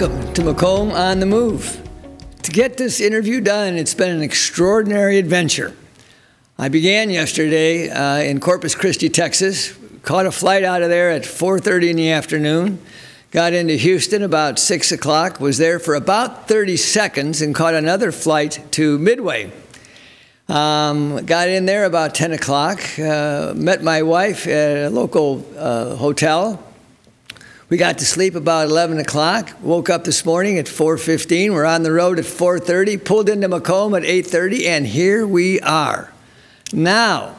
Welcome to Macomb on the Move. To get this interview done, it's been an extraordinary adventure. I began yesterday uh, in Corpus Christi, Texas. Caught a flight out of there at 4:30 in the afternoon. Got into Houston about six o'clock. Was there for about 30 seconds and caught another flight to Midway. Um, got in there about 10 o'clock. Uh, met my wife at a local uh, hotel we got to sleep about 11 o'clock. Woke up this morning at 4:15. We're on the road at 4:30. Pulled into Macomb at 8:30, and here we are. Now,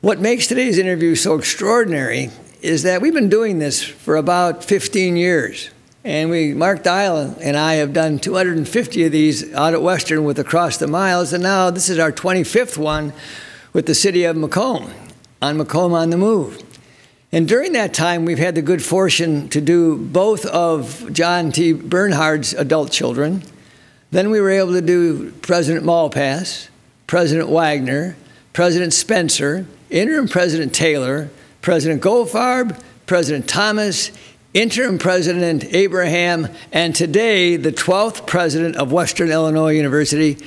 what makes today's interview so extraordinary is that we've been doing this for about 15 years. And we, Mark Dial and I have done 250 of these out at Western with Across the Miles, and now this is our 25th one with the city of Macomb on Macomb on the Move. And during that time, we've had the good fortune to do both of John T. Bernhard's adult children. Then we were able to do President Malpass, President Wagner, President Spencer, Interim President Taylor, President Goldfarb, President Thomas, Interim President Abraham, and today the 12th President of Western Illinois University,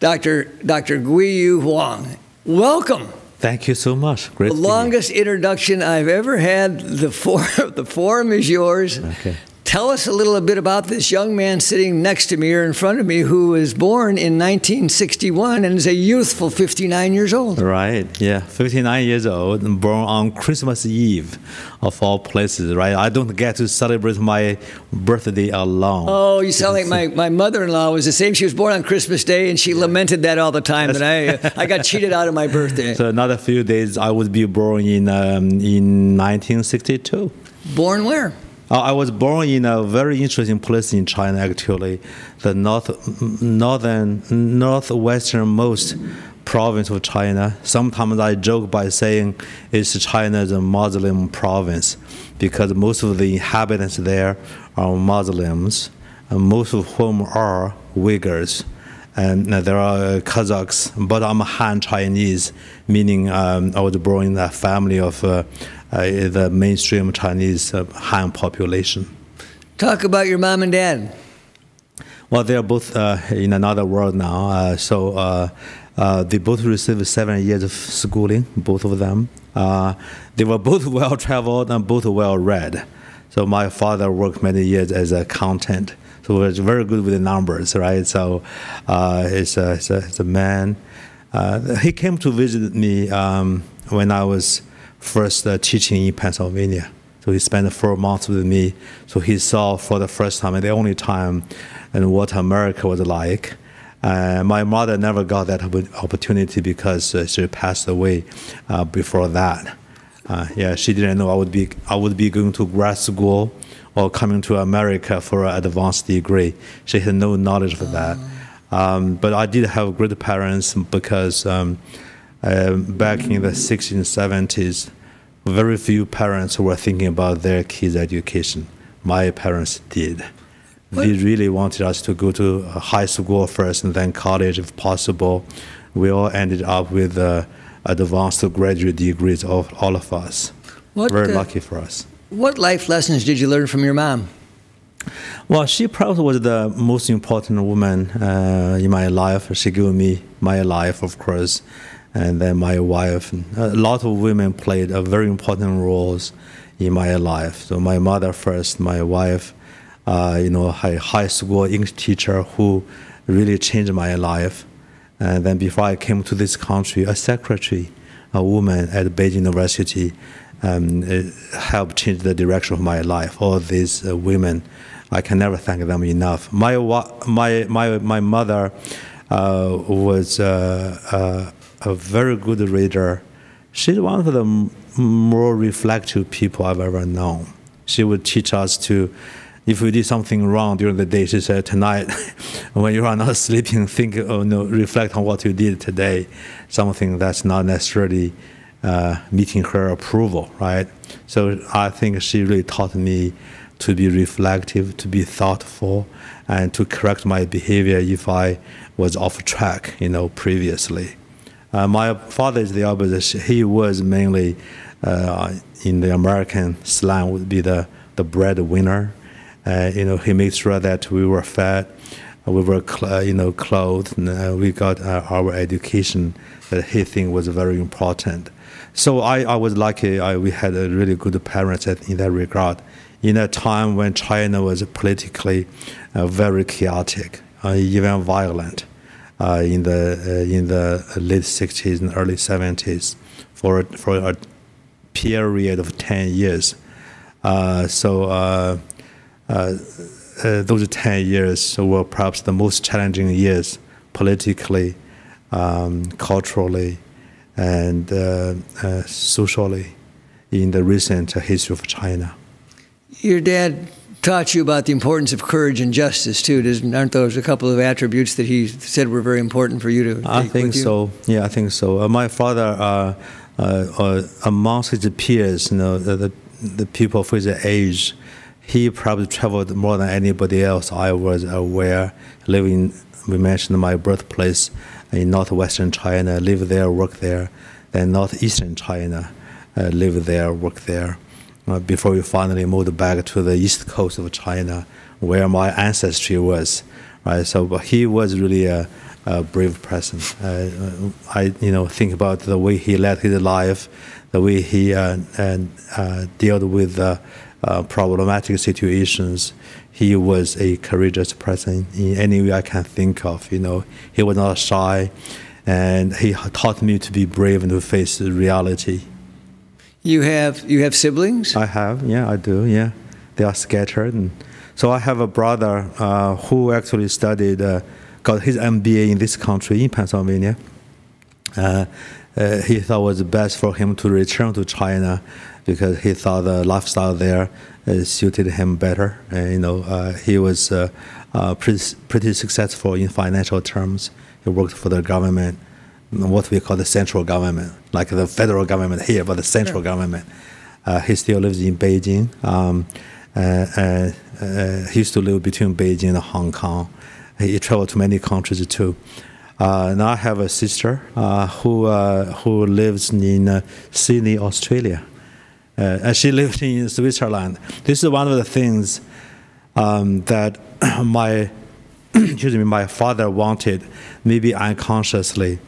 Dr. Dr. Guiyou Huang. Welcome. Thank you so much. Great. The longest introduction I've ever had. The forum, the forum is yours. Okay. Tell us a little bit about this young man sitting next to me or in front of me who was born in 1961 and is a youthful 59 years old. Right, yeah, 59 years old, born on Christmas Eve of all places, right? I don't get to celebrate my birthday alone. Oh, you sound like my, my mother in law was the same. She was born on Christmas Day and she lamented that all the time that I, I got cheated out of my birthday. So, another few days, I would be born in, um, in 1962. Born where? Uh, I was born in a very interesting place in China, actually, the north, northern, northwesternmost province of China. Sometimes I joke by saying it's China's Muslim province because most of the inhabitants there are Muslims, most of whom are Uyghurs. And there are Kazakhs, but I'm Han Chinese, meaning um, I was born in a family of uh, the mainstream Chinese uh, Han population. Talk about your mom and dad. Well, they're both uh, in another world now. Uh, so uh, uh, they both received seven years of schooling, both of them. they were both well traveled and both well read. So my father worked many years as a accountant. So he was very good with the numbers, right? So he's, a, he's, a, he's a man. he came to visit me um, when I was first uh, teaching in Pennsylvania. So he spent four months with me. So he saw for the first time and the only time and what America was like. Uh, my mother never got that opportunity because uh, she passed away uh, before that. Uh, yeah, she didn't know I would be I would be going to grad school or coming to America for an advanced degree. She had no knowledge for that. Um, but I did have great parents because um, uh, back in the 60s and 70s, very few parents who were thinking about their kids' education. My parents did. They really wanted us to go to high school first and then college if possible. We all ended up with uh, advanced graduate degrees, of all of us. What, very uh, lucky for us. What life lessons did you learn from your mom? Well, she probably was the most important woman uh, in my life. She gave me my life, of course and then my wife. A lot of women played a very important roles in my life. So my mother first, my wife, uh, you know, a high school English teacher who really changed my life. And then before I came to this country, a secretary, a woman at Beijing University, um, helped change the direction of my life. All these uh, women, I can never thank them enough. My my my my mother uh, was uh, uh, a very good reader. She's one of the more reflective people I've ever known. She would teach us to, if we did something wrong during the day, she said, tonight, when you are not sleeping, think, oh no, reflect on what you did today, something that's not necessarily uh, meeting her approval, right? So I think she really taught me to be reflective, to be thoughtful, and to correct my behavior if I was off track, you know, previously. Uh, my father is the opposite. He was mainly uh, in the American slang would be the the breadwinner, Uh, you know, he made sure that we were fed, we were, cl- you know, clothed, and uh, we got uh, our education that he think was very important. So I, I was lucky. I, we had a really good parents in that regard. In a time when China was politically uh, very chaotic, uh, even violent, uh, in the in the late 60s and early 70s, for for a period of 10 years. so uh, uh, those 10 years were perhaps the most challenging years politically, um, culturally, and uh, socially in the recent history of China. Your dad taught you about the importance of courage and justice too. Aren't those a couple of attributes that he said were very important for you to? I think so. Yeah, I think so. Uh, my father, uh, uh, amongst his peers, you know, the, the people of his age, he probably traveled more than anybody else I was aware. Living, we mentioned my birthplace in northwestern China, live there, work there. Then northeastern China, uh, live there, work there. Uh, before we finally moved back to the east coast of China, where my ancestry was. Right, so he was really a, a brave person. Uh, I, you know, think about the way he led his life, the way he uh, and, uh, dealt with uh, problematic situations, he was a courageous person in any way I can think of. You know, he was not shy, and he taught me to be brave and to face reality. You have you have siblings? I have, yeah, I do, yeah. They are scattered, and so I have a brother uh, who actually studied, uh, got his MBA in this country in Pennsylvania. Uh, uh he thought it was best for him to return to China because he thought the lifestyle there uh, suited him better. And, you know, uh, he was uh, pretty, pretty successful in financial terms. He worked for the government, what we call the central government, like the federal government here, but the central government. he still lives in Beijing. Um, he used to live between Beijing and Hong Kong. He traveled to many countries too. Uh, now I have a sister uh, who uh, who lives in Sydney, Australia. Uh, and she lived in Switzerland. This is one of the things um, that my excuse me, my father wanted, maybe unconsciously.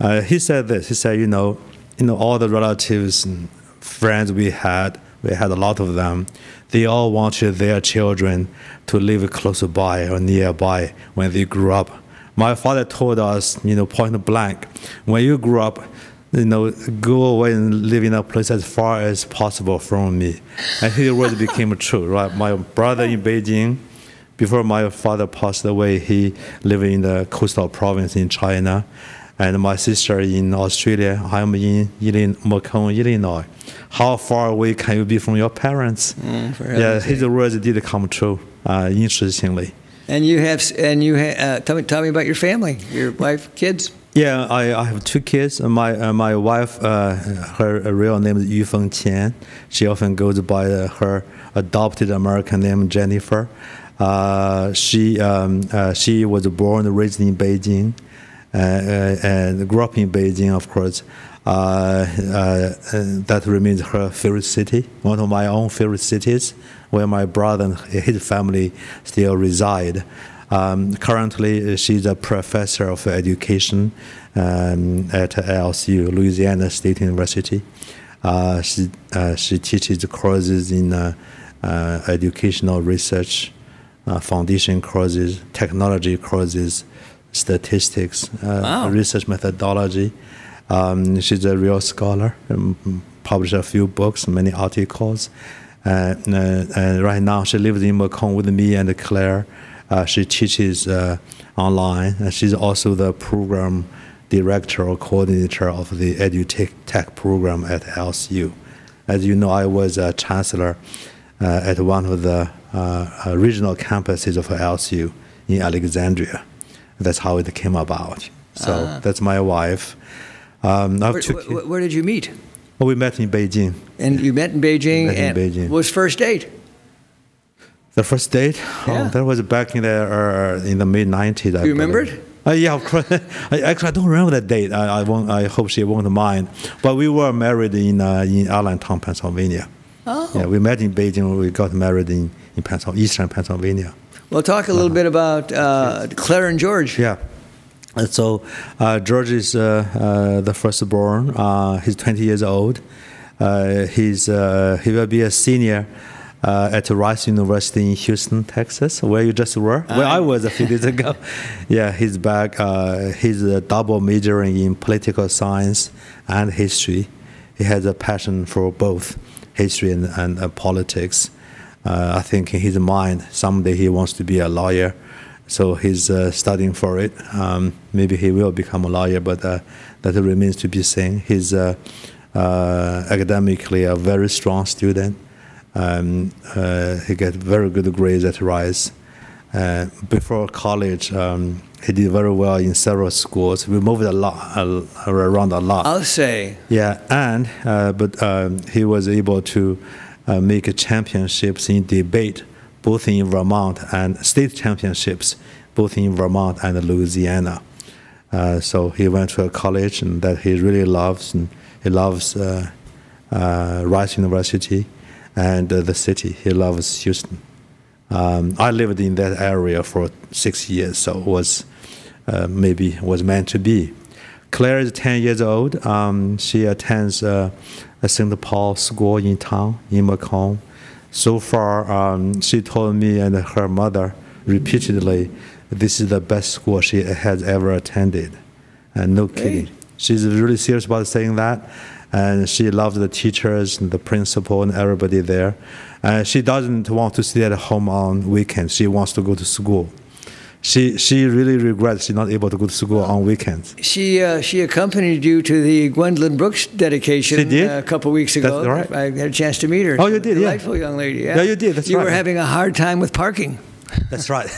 Uh, he said this. He said, you know, you know, all the relatives and friends we had, we had a lot of them. They all wanted their children to live close by or nearby when they grew up. My father told us, you know, point blank, when you grow up, you know, go away and live in a place as far as possible from me. And his words became true, right? My brother in Beijing, before my father passed away, he lived in the coastal province in China. And my sister in Australia, I'm in Macomb, Illinois. How far away can you be from your parents? Mm, yeah, his words did come true, uh, interestingly. And you have, and you ha- uh, tell me, tell me about your family, your wife, kids. Yeah, I, I have two kids. My uh, my wife, uh, her real name is Yufeng Qian. She often goes by uh, her adopted American name Jennifer. Uh, she um, uh, she was born and raised in Beijing, uh, and grew up in Beijing, of course. that remains her favorite city, one of my own favorite cities, where my brother and his family still reside. Um, currently, she's a professor of education um, at LSU, Louisiana State University. Uh, she, uh, she teaches courses in uh, uh educational research, uh, foundation courses, technology courses, statistics, uh, wow. research methodology. Um, she's a real scholar, um, published a few books, many articles. and right now, she lives in Macomb with me and Claire. Uh, she teaches uh, online. And she's also the program director or coordinator of the EduTech Tech program at LSU. As you know, I was a chancellor uh, at one of the uh, regional campuses of LSU in Alexandria. That's how it came about. So uh that's my wife. Um, where, where, where, did you meet? Well, we met in Beijing. And you met in Beijing. Met in Beijing. Was first date? The first date? Oh, yeah. Oh, that was back in the uh, in the mid '90s. Do you remember it? Uh, yeah, of course. I, actually, I don't remember that date. I, I, won't, I hope she won't mind. But we were married in uh, in Allentown, Pennsylvania. Oh. Yeah, we met in Beijing. We got married in in Pennsylvania, eastern Pennsylvania. Well, talk a little bit about uh, Claire and George. Yeah. And so uh, George is uh, uh, the firstborn. Uh, he's 20 years old. Uh, he's he will be a senior uh, at Rice University in Houston, Texas, where you just were, where I was a few days ago. yeah, he's back. Uh, he's a double majoring in political science and history. He has a passion for both history and, and uh, politics. Uh, I think in his mind, someday he wants to be a lawyer. So he's uh, studying for it. Um, maybe he will become a lawyer, but uh, that remains to be seen. He's academically a very strong student. Um, uh, he got very good grades at Rice. Uh, before college, um, he did very well in several schools. We moved a lot uh, around a lot. I'll say. Yeah, and uh, but um, he was able to uh, make championships in debate, both in Vermont and state championships, both in Vermont and Louisiana. Uh, so he went to a college and that he really loves, and he loves Rice University and uh, the city. He loves Houston. Um, I lived in that area for six years, so it was uh, maybe was meant to be. Claire is 10 years old. Um, she attends uh, a St. Paul school in town, in Macomb. So far, um, she told me and her mother repeatedly, this is the best school she has ever attended. And no kidding. Hey. She's really serious about saying that and she loves the teachers and the principal and everybody there. And she doesn't want to stay at home on weekends. She wants to go to school. She she really regrets she's not able to go to school on weekends. She uh, she accompanied you to the Gwendolyn Brooks dedication she did? a couple weeks ago. That's right. I had a chance to meet her. Oh, you did, Delightful yeah. young lady. Yeah. yeah, you did. That's you right. were having a hard time with parking. That's right.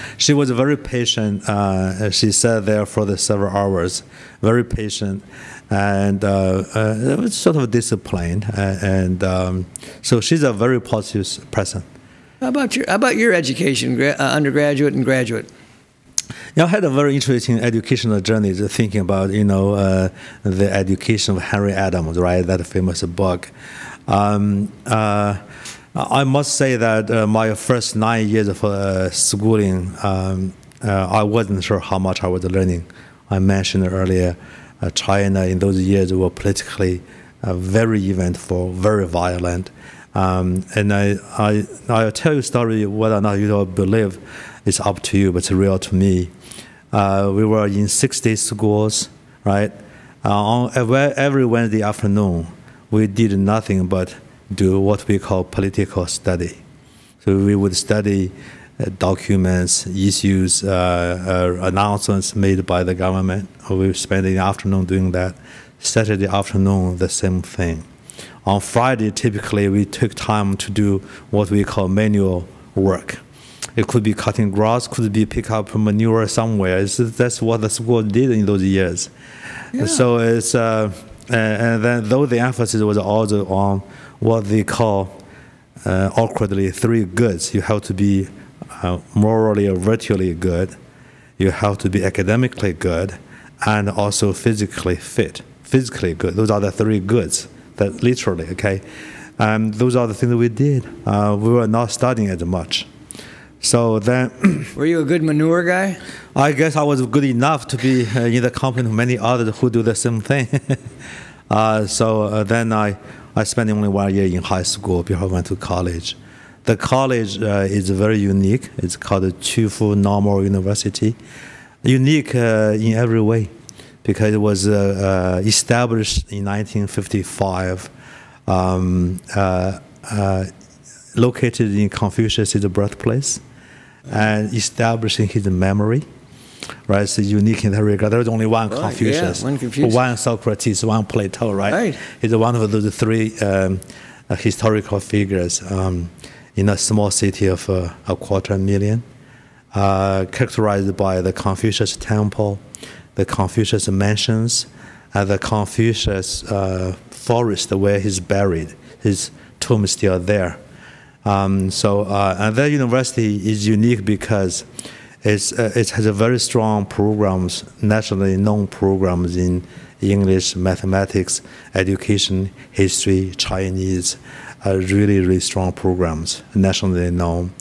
she was very patient. Uh, she sat there for the several hours, very patient and uh, uh, it was sort of disciplined. Uh, and um, so she's a very positive person. How about your, how about your education, uh, undergraduate and graduate? I had a very interesting educational journey, thinking about you know uh, the education of Henry Adams, right? That famous book. Um, uh, I must say that uh, my first nine years of uh, schooling, um, I wasn't sure how much I was learning. I mentioned earlier uh, China in those years were politically uh, very eventful, very violent. Um, and I, I, I'll tell you a story, whether or not you don't believe, it's up to you, but it's real to me. Uh, we were in 60 schools, right? Uh, on every Wednesday afternoon, we did nothing but do what we call political study. So we would study uh, documents, issues, uh, uh, announcements made by the government. We spend the afternoon doing that. Saturday afternoon, the same thing. On Friday, typically, we took time to do what we call manual work. It could be cutting grass, could be pick up manure somewhere. It's, that's what the school did in those years. Yeah. So it's uh, and then though the emphasis was also on what they call uh, awkwardly three goods. You have to be uh, morally or virtually good, you have to be academically good, and also physically fit. Physically good. Those are the three goods. That literally, okay. And those are the things that we did. Uh, we were not studying as much. So then, were you a good manure guy? I guess I was good enough to be uh, in the company of many others who do the same thing. uh, so uh, then I, I spent only one year in high school before I went to college. The college uh, is very unique. It's called Qufu Normal University. Unique uh, in every way because it was uh, uh established in 1955, um, uh, uh, located in Confucius' birthplace, and established in his memory. Right, it's unique in that regard. There's only one right, Confucius, yeah, one, Confucius. one Socrates, one Plato. Right, right. he's one of those three um, historical figures. Um, in a small city of uh, a quarter million, uh, characterized by the Confucius Temple, the Confucius mansions, and the Confucius uh, forest where he's buried. His tomb is still there. Um, so, uh, that university is unique because uh, it has a very strong programs, nationally known programs in English, mathematics, education, history, Chinese, uh, really, really strong programs, nationally known.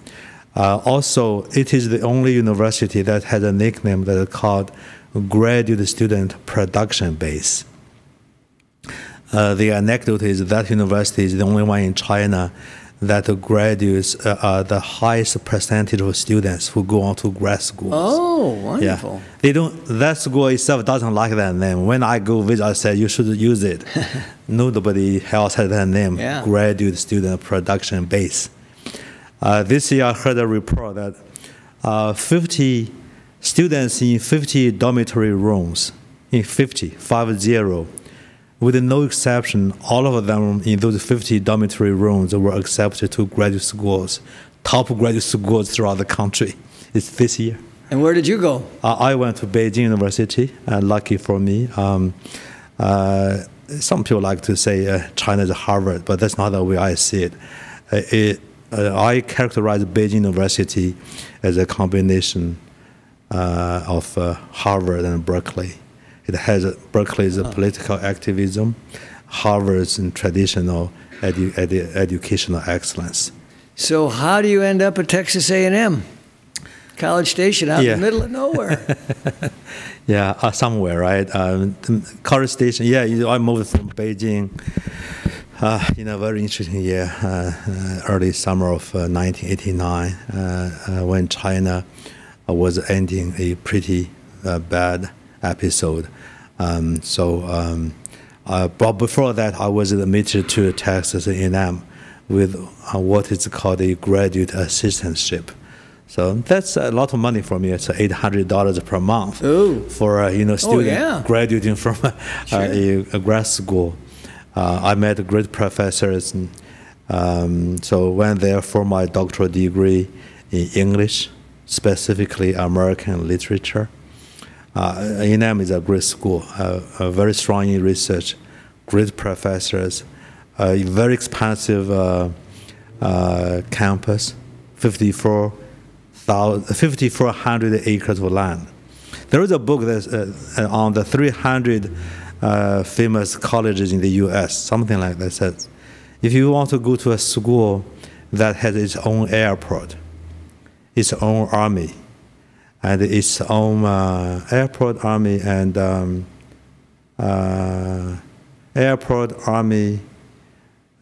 Uh, also, it is the only university that has a nickname that is called Graduate Student Production Base. Uh, the anecdote is that university is the only one in China that graduates uh, are the highest percentage of students who go on to grad schools. Oh, wonderful. Yeah. They don't, that school itself doesn't like that name. When I go visit, I say you should use it. Nobody else has that name, Yeah. graduate student production base. Uh, this year I heard a report that uh, 50 students in 50 dormitory rooms, in 50, 50, with no exception, all of them in those 50 dormitory rooms were accepted to graduate schools, top graduate schools throughout the country. It's this year. And where did you go? Uh, I went to Beijing University. Uh, lucky for me. Um, uh, some people like to say uh, China is Harvard, but that's not the way I see it. Uh, it uh, I characterize Beijing University as a combination uh, of uh, Harvard and Berkeley. It has a, Berkeley is a political activism, Harvard's in traditional edu- edu- educational excellence. So how do you end up at Texas A&M? College Station out Yeah. in the middle of nowhere. Yeah, uh, somewhere, right? Um, College Station. Yeah, you know, I moved from Beijing uh, in a very interesting year, uh, uh, early summer of uh, 1989, uh, uh, when China was ending a pretty uh, bad episode. Um, so, um, uh, but before that, I was admitted to Texas A&M with uh, what is called a graduate assistantship. So that's a lot of money for me. It's eight hundred dollars per month Ooh. for a you know student yeah. graduating from a, a, a grad school. Uh, I met great professors. And, um, so went there for my doctoral degree in English, specifically American literature. Uh, is a great school, uh, uh, very strong in research, great professors, a very expansive uh, uh, campus, 54 5,400 acres of land. There is a book that's uh, on the 300 uh, famous colleges in the U.S., something like that says, if you want to go to a school that has its own airport, its own army, and its own uh, airport, army, and um, uh, airport, army,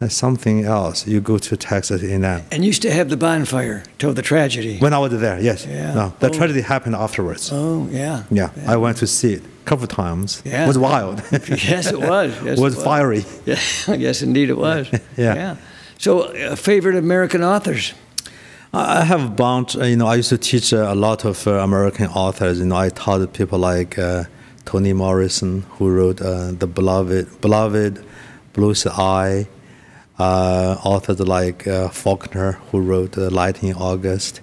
and something else, you go to Texas A&M. and used to have the bonfire till the tragedy. When I was there, yes. Yeah. No, the Oh. tragedy happened afterwards. oh, yeah. Yeah, I went to see it a couple of times. Yeah. It was wild. Yes, it was. Yes, it was fiery. Yeah, yes, indeed it was. Yeah. So, uh, favorite American authors? I have a bunch. uh, You know, I used to teach uh, a lot of uh, American authors. You know, I taught people like uh, Toni Morrison, who wrote uh, the beloved, beloved, Bluest Eye. Uh, authors like uh, Faulkner, who wrote uh, Light in August.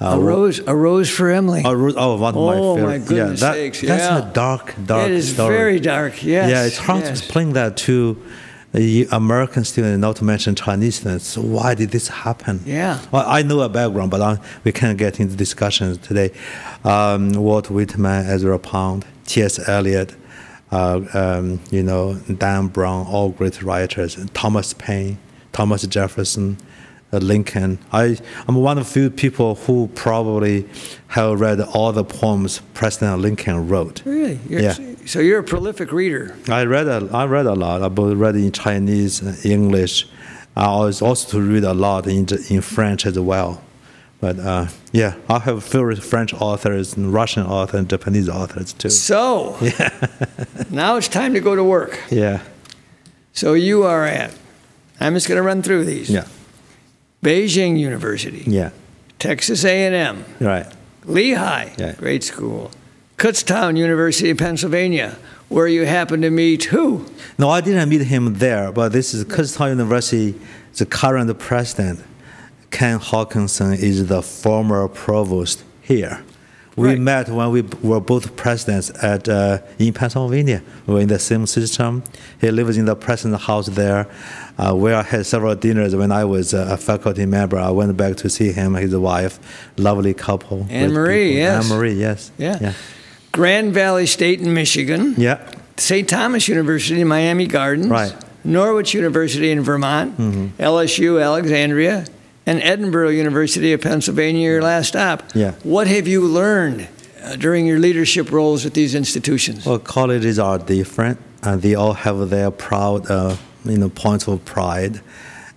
Uh, a rose, a rose for Emily. Oh, Ro- oh, one of my Oh, favorite. my goodness yeah, that, sakes, That's a dark, dark it is story. very dark. Yes. yeah, it's hard to yes. explain that to the American students, not to mention Chinese students. So why did this happen? Yeah. Well, I know a background, but I, we can't get into discussions today. Um, Walt Whitman, Ezra Pound, T.S. Eliot, uh, um, you know, Dan Brown, all great writers. Thomas Paine, Thomas Jefferson, uh, Lincoln. I, I'm one of the few people who probably have read all the poems President Lincoln wrote. Really? You're, Yeah. So you're a prolific reader. I read a, I read a lot. I both read in Chinese, English. I was also to read a lot in in French as well. But uh, yeah, I have favorite French authors and Russian authors and Japanese authors too. So, yeah. now it's time to go to work. Yeah, So you are at, I'm just going to run through these. yeah, Beijing University, yeah. Texas A&M, Right. Lehigh, Yeah. great school, Kutztown University, of Pennsylvania, where you happen to meet who? No, I didn't meet him there, but this is Kutztown University. The current president, Ken Hawkinson, is the former provost here. We Right. met when we were both presidents at uh, in Pennsylvania. We were in the same system. He lives in the president's house there, uh, where I had several dinners when I was uh, a faculty member. I went back to see him, his wife, lovely couple. Anne Marie, people. yes. Anne Marie, yes. Yeah. yeah, Grand Valley State in Michigan, yeah. St. Thomas University in Miami Gardens, Right. Norwich University in Vermont, LSU Alexandria, and Edinboro University of Pennsylvania, your last stop. Yeah. What have you learned uh, during your leadership roles at these institutions? Well, colleges are different, and they all have their proud, uh, you know, points of pride,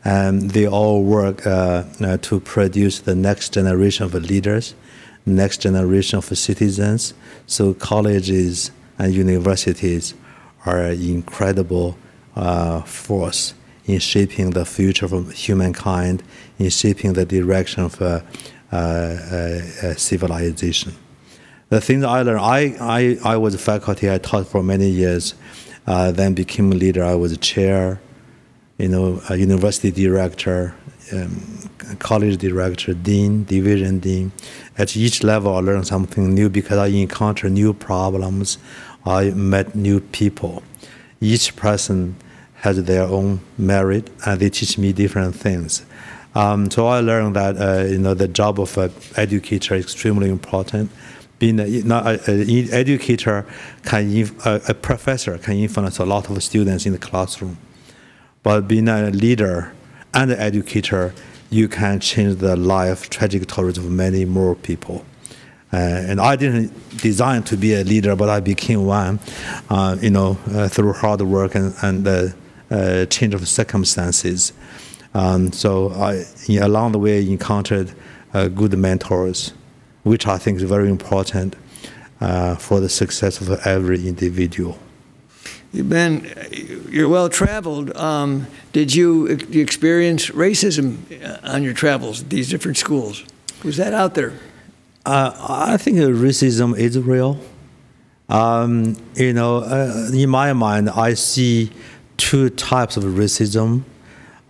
and they all work uh, uh, to produce the next generation of leaders, next generation of citizens. So colleges and universities are an incredible uh, force in shaping the future of humankind, in shaping the direction of uh, uh, uh, civilization. The things I learned, I, I, I was a faculty, I taught for many years, uh, then became a leader, I was a chair, you know, a university director, um, college director, dean, division dean. At each level, I learned something new because I encountered new problems, I met new people. Each person has their own merit, and they teach me different things. Um, so I learned that uh, you know the job of an educator is extremely important. Being a, not a, a educator can a, a professor can influence a lot of students in the classroom, but being a leader and an educator, you can change the life trajectories of many more people. Uh, and I didn't design to be a leader, but I became one, uh, you know, uh, through hard work and, and uh, change of circumstances. Um, so I, along the way, encountered uh, good mentors, which I think is very important uh, for the success of every individual. You've been, you're well traveled. Um, did you experience racism on your travels at these different schools? Was that out there? Uh, I think racism is real. Um, you know, uh, in my mind, I see two types of racism.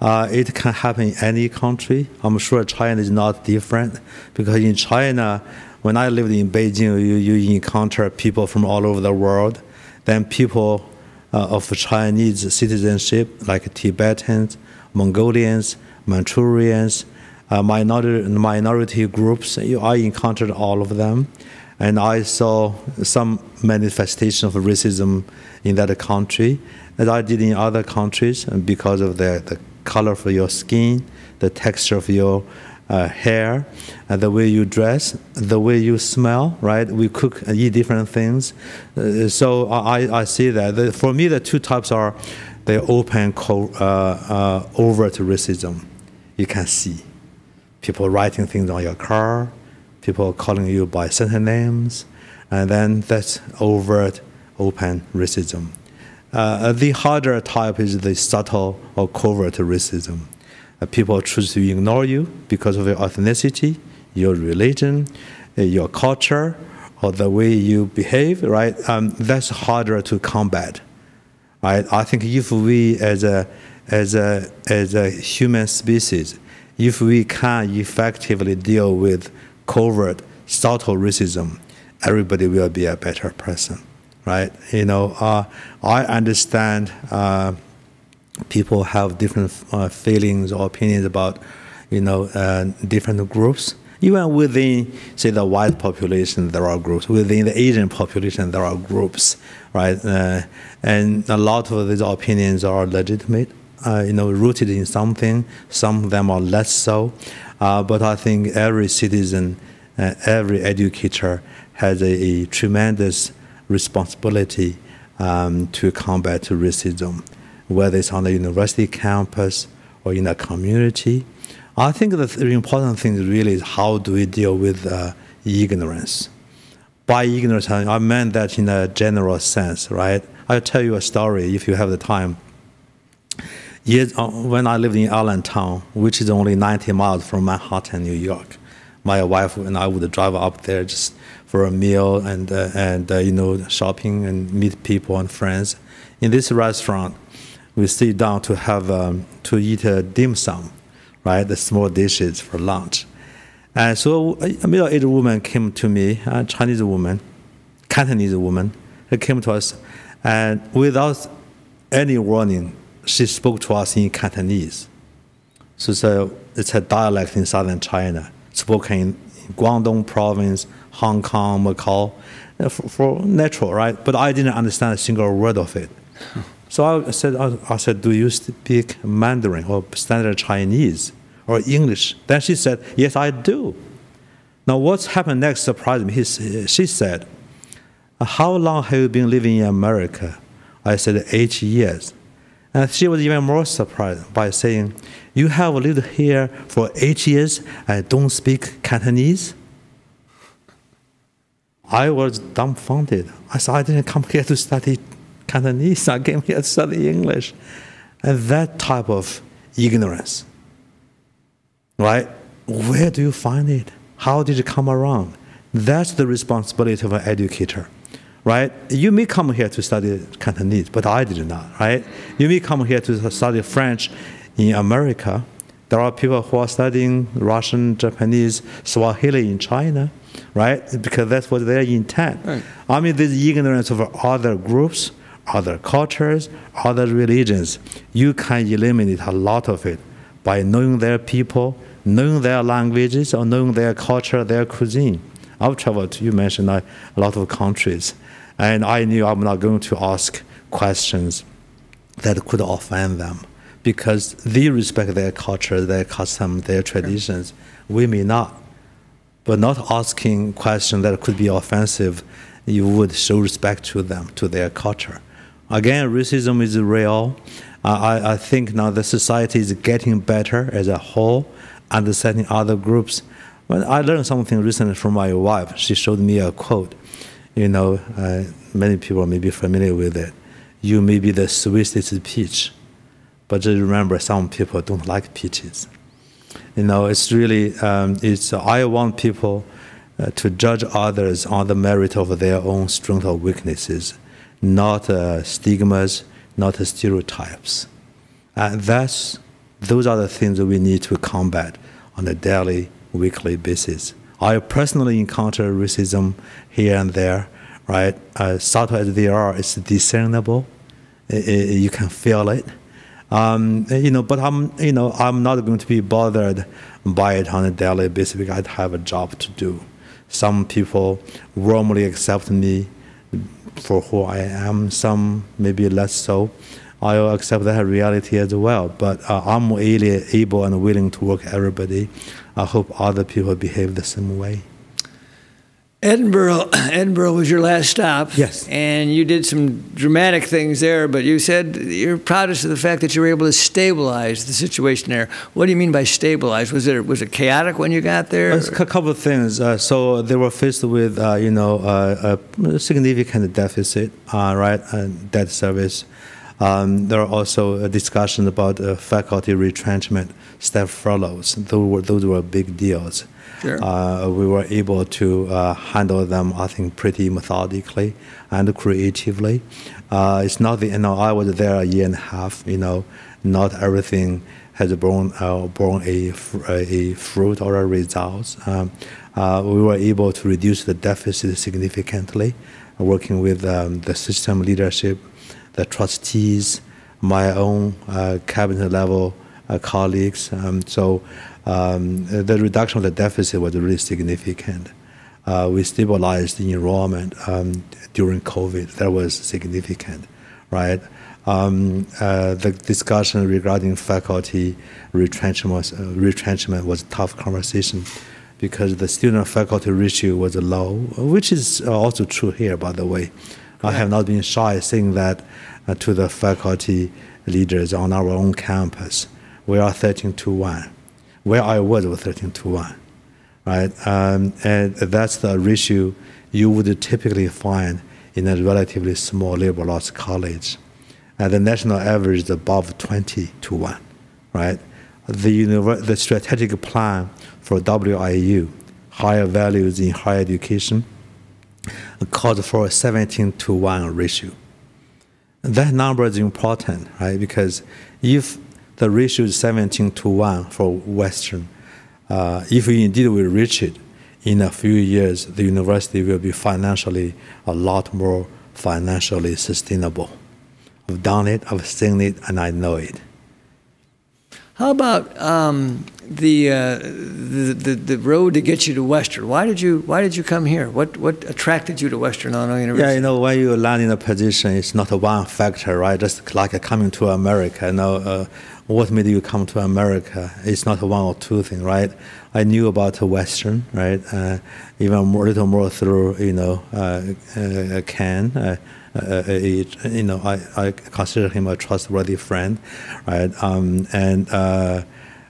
Uh, it can happen in any country. I'm sure China is not different because in China, when I lived in Beijing, you, you encounter people from all over the world. Then people uh, of Chinese citizenship, like Tibetans, Mongolians, Manchurians, uh, minority, minority groups. I encountered all of them, and I saw some manifestation of racism in that country, as I did in other countries, because of the, the color of your skin, the texture of your uh, hair, and the way you dress, the way you smell, right? We cook and eat different things. Uh, so I, I see that. The, for me, the two types are the open, co- uh, uh overt racism. You can see people writing things on your car, people calling you by certain names, and then that's overt, open racism. Uh, the harder type is the subtle or covert racism. Uh, people choose to ignore you because of your ethnicity, your religion, uh, your culture, or the way you behave, right? Um, that's harder to combat, right? I think if we, as a, as a, as a human species, if we can effectively deal with covert, subtle racism, everybody will be a better person, right? You know, uh, I understand uh, people have different uh, feelings or opinions about, you know, uh, different groups. Even within, say, the white population, there are groups. Within the Asian population, there are groups, right? Uh, and a lot of these opinions are legitimate uh, you know, rooted in something. Some of them are less so. Uh, but I think every citizen, uh, every educator has a, a tremendous responsibility um, to combat racism, whether it's on the university campus or in the community. I think the important thing really is how do we deal with uh, ignorance. By ignorance, I meant that in a general sense, right? I'll tell you a story if you have the time years, uh, when I lived in Allentown, which is only 90 miles from Manhattan, New York, my wife and I would drive up there just for a meal and uh, and uh, you know shopping and meet people and friends. In this restaurant, we sit down to have um, to eat a dim sum, right? The small dishes for lunch. And so a middle-aged woman came to me, a Chinese woman, Cantonese woman, she came to us, and without any warning, she spoke to us in Cantonese. So it's a, it's a dialect in southern China, spoken in Guangdong province, Hong Kong, Macau, uh, for, for, natural, right? But I didn't understand a single word of it. So I said, I said, do you speak Mandarin or standard Chinese or English? Then she said, yes, I do. Now what's happened next surprised me. He, she said, how long have you been living in America? I said, eight years. And she was even more surprised by saying, You have lived here for eight years and don't speak Cantonese? I was dumbfounded. I said, I didn't come here to study Cantonese, I came here to study English. And that type of ignorance, right? Where do you find it? How did it come around? That's the responsibility of an educator right? You may come here to study Cantonese, but I did not, right? You may come here to study French in America. There are people who are studying Russian, Japanese, Swahili in China, right? Because that's what their intent. Right. I mean, this ignorance of other groups, other cultures, other religions, you can eliminate a lot of it by knowing their people, knowing their languages, or knowing their culture, their cuisine. I've traveled, you mentioned uh, a lot of countries. And I knew I'm not going to ask questions that could offend them because they respect their culture, their custom, their traditions. We may not. But not asking questions that could be offensive, you would show respect to them, to their culture. Again, racism is real. I, I think now the society is getting better as a whole, understanding other groups. But I learned something recently from my wife. She showed me a quote you know, uh, many people may be familiar with it. You may be the sweetest peach, but just remember, some people don't like peaches. You know, it's really, um, it's, I want people uh, to judge others on the merit of their own strengths or weaknesses, not uh, stigmas, not stereotypes. And that's, those are the things that we need to combat on a daily, weekly basis. I personally encounter racism here and there, right? Uh, subtle as they are, it's discernible. It, it, you can feel it. Um, you know, but I'm, you know, I'm not going to be bothered by it on a daily basis because I have a job to do. Some people warmly accept me for who I am. Some maybe less so. I'll accept that reality as well. But uh, I'm really able and willing to work everybody. I hope other people behave the same way. Edinboro, Edinboro was your last stop. Yes. And you did some dramatic things there, but you said you're proudest of the fact that you were able to stabilize the situation there. What do you mean by stabilize? Was it was it chaotic when you got there? A couple of things. Uh, so they were faced with uh, you know uh, a significant deficit, uh, right, debt service. Um, there are also discussions about uh, faculty retrenchment, staff furloughs. Those were, those were big deals. Sure. Uh, we were able to uh, handle them, I think, pretty methodically and creatively. Uh, it's not the, you know, I was there a year and a half, you know, not everything has borne, uh, borne a, a fruit or a result. Um, uh, we were able to reduce the deficit significantly, working with um, the system leadership the trustees, my own uh, cabinet level colleagues. Um, so um, the reduction of the deficit was really significant. Uh, we stabilized the enrollment um, during COVID. That was significant, right? Um, uh, the discussion regarding faculty retrenchment was, uh, retrenchment was a tough conversation because the student faculty ratio was low, which is also true here, by the way. I have not been shy saying that uh, to the faculty leaders on our own campus. We are 13 to 1. Where I was was 13 to 1. Right? Um, and that's the ratio you would typically find in a relatively small liberal arts college. And the national average is above 20 to 1. Right? The, the strategic plan for WIU, higher values in higher education, calls for a 17 to 1 ratio. That number is important, right? Because if the ratio is 17 to 1 for Western, uh, if we indeed will reach it in a few years, the university will be financially a lot more financially sustainable. I've done it, I've seen it, and I know it. How about um, the, uh, the, the the road to get you to Western? Why did you Why did you come here? What What attracted you to Western Illinois University? Yeah, you know, when you land in a position, it's not one factor, right? Just like coming to America. You know, uh, what made you come to America? It's not one or two thing, right? I knew about the Western, right? Uh, even more, a little more through, you know, uh, uh, Ken. Uh, uh, you know, I, I consider him a trustworthy friend, right? Um, and uh,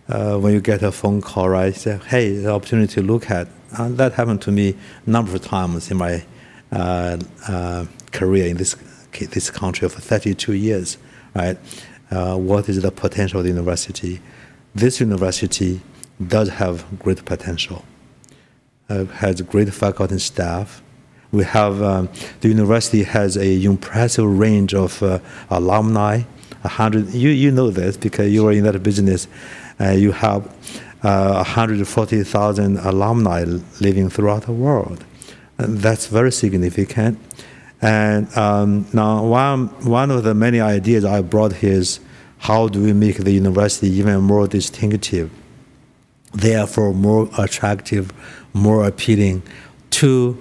uh, when you get a phone call, right, say, hey, the opportunity to look at. Uh, that happened to me a number of times in my uh, uh, career in this this country for 32 years, right? What is the potential of the university? This university does have great potential. has great faculty and staff we have um, the university has a impressive range of uh, alumni. A hundred, you you know this because you are in that business. Uh, you have uh, 140,000 alumni living throughout the world. And that's very significant. And um, now, one, one of the many ideas I brought here is how do we make the university even more distinctive, therefore more attractive, more appealing to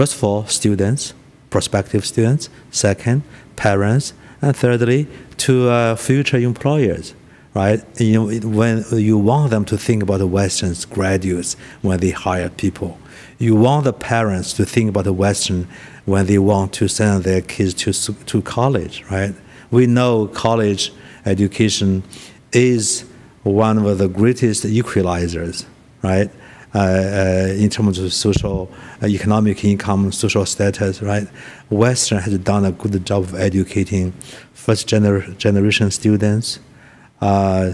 First of all, students, prospective students. Second, parents. And thirdly, to uh, future employers, right? You know, when you want them to think about the Western graduates when they hire people, you want the parents to think about the Western when they want to send their kids to to college, right? We know college education is one of the greatest equalizers, right? Uh, uh, in terms of social, uh, economic income, social status, right? Western has done a good job of educating first gener- generation students,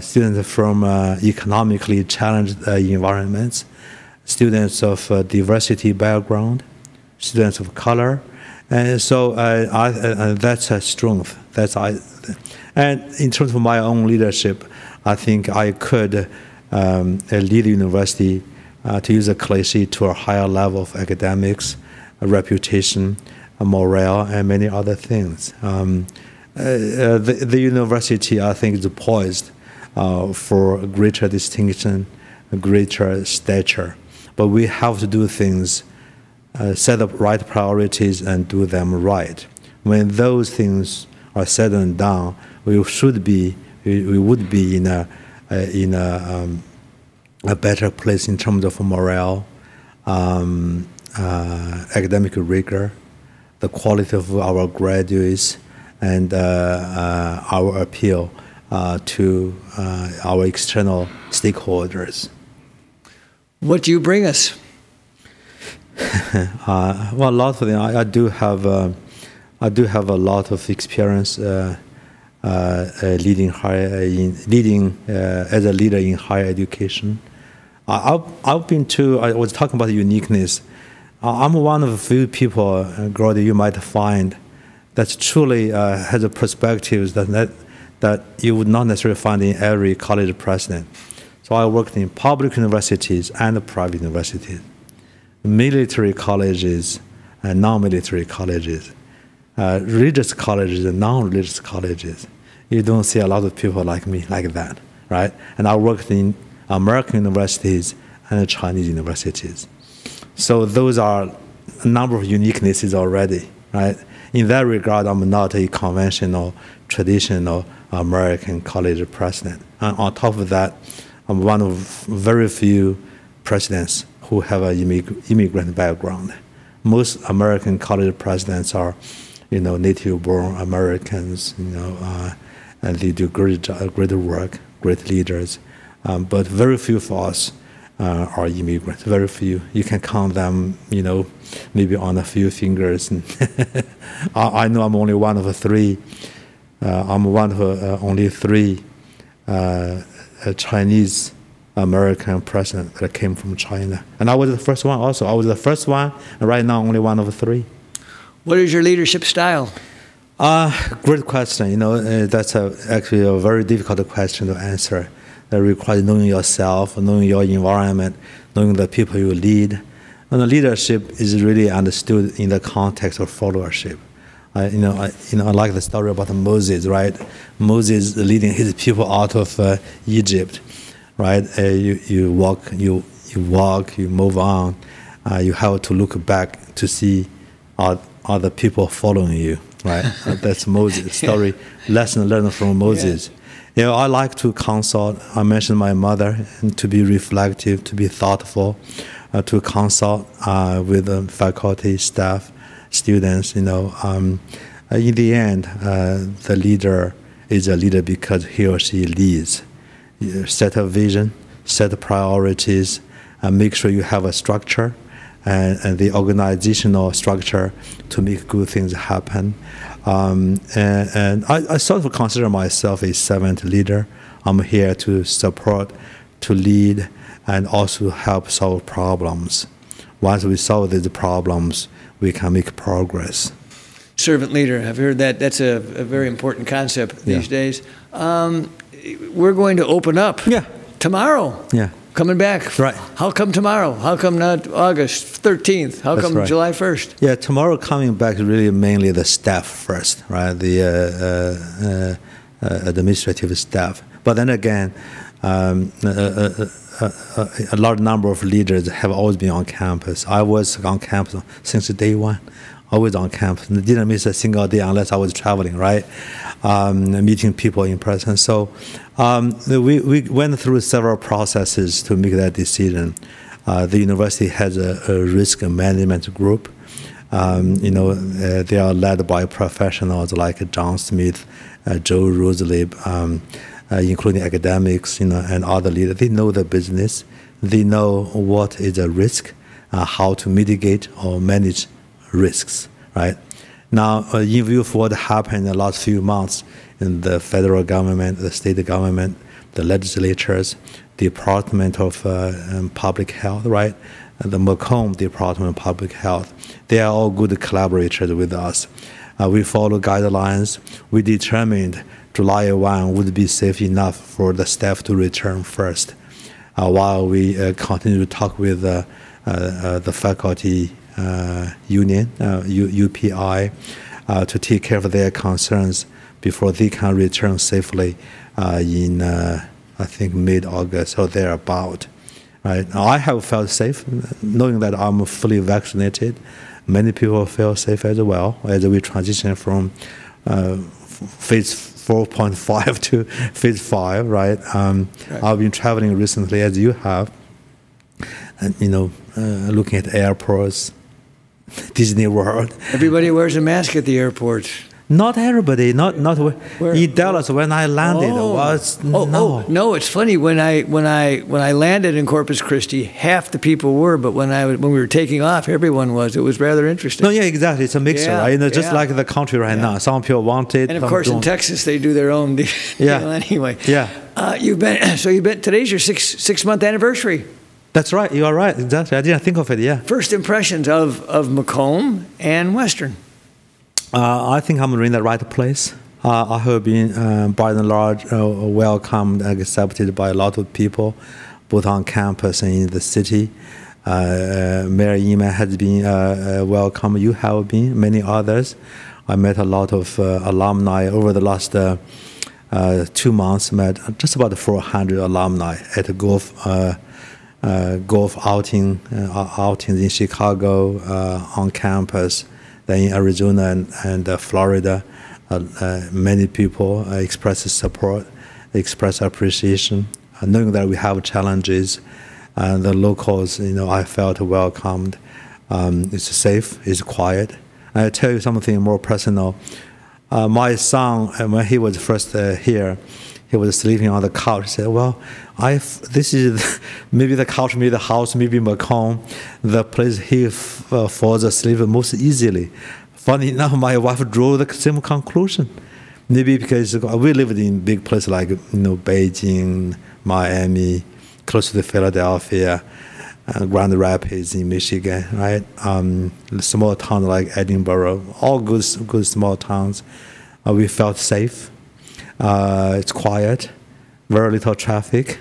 students from economically challenged environments, students of diversity background, students of color, and so uh, I, uh, that's a strength. That's I, and in terms of my own leadership, I think I could um, lead the university uh, to use a cliche, to a higher level of academics, reputation, morale, and many other things. Um, uh, uh, the, the, university, I think, is poised uh, for greater distinction, greater stature. But we have to do things, uh, set up right priorities, and do them right. When those things are said and done, we should be, we, we would be in a, uh, in a um, a better place in terms of morale, um, uh, academic rigor, the quality of our graduates, and uh, uh, our appeal uh, to our external stakeholders. What do you bring us? Uh, well, a lot of them. I, I do have. I do have a lot of experience uh, uh, leading higher uh, in leading as a leader in higher education. I've, I've been to. I was talking about uniqueness. I'm one of the few people, uh, you might find that truly uh, has a perspective that, that that you would not necessarily find in every college president. So I worked in public universities and private universities, military colleges and non-military colleges, uh, religious colleges and non-religious colleges you don't see a lot of people like me like that, right? And I worked in American universities and Chinese universities. So those are a number of uniquenesses already, right? In that regard, I'm not a conventional, traditional American college president. And on top of that, I'm one of very few presidents who have an immig- immigrant background. Most American college presidents are, you know, native-born Americans, you know, uh, and they do great, great work, great leaders. Um, but very few of us uh, are immigrants. Very few. You can count them, you know, maybe on a few fingers. I, I, know I'm only one of three. Uh, I'm one of uh, only three uh, Chinese American president that came from China, and I was the first one. Also, I was the first one, and right now only one of three. What is your leadership style? Uh, great question. You know, uh, that's a, actually a very difficult question to answer. That requires knowing yourself, knowing your environment, knowing the people you lead. And the leadership is really understood in the context of followership. I, you know, I, you know, I like the story about Moses, right? Moses leading his people out of uh, Egypt, right? Uh, you, you walk, you, you walk, you move on. Uh, you have to look back to see are, are people following you, right? That's Moses story, lesson learned from Moses. Yeah. You know, I like to consult. I mentioned my mother, and to be reflective, to be thoughtful, uh, to consult uh, with the faculty, staff, students. You know, um, uh, in the end, uh, the leader is a leader because he or she leads. Set a vision, set priorities, and make sure you have a structure and, and the organizational structure to make good things happen. Um, and, and I, I, sort of consider myself a servant leader. I'm here to support, to lead, and also help solve problems. Once we solve these problems, we can make progress. Servant leader, I've heard that. That's a, a very important concept these yeah. days. Um, we're going to open up yeah. tomorrow. Yeah coming back. Right. How come tomorrow? How come not August 13th? How That's come right. July 1st? Yeah, tomorrow coming back is really mainly the staff first, right? The uh, uh, uh, administrative staff. But then again, um, a, a, a, a, large number of leaders have always been on campus. I was on campus since day one, always on campus. Didn't miss a single day unless I was traveling, right? Um, meeting people in person. So um, we, we went through several processes to make that decision. Uh, the university has a, a risk management group. Um, you know, uh, they are led by professionals like John Smith, uh, Joe Roselib, um, uh, including academics, you know, and other leaders. They know the business. They know what is a risk, uh, how to mitigate or manage risks, right? Now, uh, in view of what happened in the last few months, in the federal government, the state government, the legislatures, the Department of uh, um, Public Health, right? the Macomb Department of Public Health. They are all good collaborators with us. Uh, we follow guidelines. We determined July 1 would be safe enough for the staff to return first, uh, while we uh, continue to talk with uh, uh, the faculty union, U- UPI, to take care of their concerns before they can return safely uh, in, uh, I think, mid August or thereabout. Right? Now, I have felt safe knowing that I'm fully vaccinated. Many people feel safe as well as we transition from uh, phase 4.5 to phase 5, right? Um, right? I've been traveling recently, as you have, and, you know, uh, looking at airports, Disney World. Everybody wears a mask at the airport. Not everybody, not not where, in Dallas when I landed oh. was oh, no. Oh, no, it's funny when I when I when I landed in Corpus Christi, half the people were, but when I when we were taking off, everyone was. It was rather interesting. No, yeah, exactly. It's a mixture, yeah, right? You know, just yeah. like the country right yeah. now. Some people want it, and of course don't. in Texas they do their own deal yeah. anyway. Yeah. Uh, you've been so you've been today's your six six month anniversary. That's right. You are right. Exactly. I didn't think of it. Yeah. First impressions of of Macomb and Western. Uh, I think I'm in the right place. Uh, I have been, uh, by and large, uh, welcomed and accepted by a lot of people, both on campus and in the city. Uh, uh, Mayor Inman has been welcome. You have been, many others. I met a lot of alumni over the last two months. Met just about 400 alumni at a golf golf outing outings in Chicago on campus then in Arizona and, and uh, Florida, uh, uh, many people express support, express appreciation, knowing that we have challenges. And the locals, you know, I felt welcomed. Um, it's safe, it's quiet. I tell you something more personal. Uh, my son, when he was first uh, here, he was sleeping on the couch. He said, "Well, I this is maybe the couch, maybe the house, maybe Macomb, the place he f- uh, falls asleep most easily." Funny enough, my wife drew the same conclusion. Maybe because we lived in big places like you know Beijing, Miami, close to Philadelphia, uh, Grand Rapids in Michigan, right? Um, small towns like Edinboro, all good, good small towns. Uh, we felt safe uh, it's quiet, very little traffic,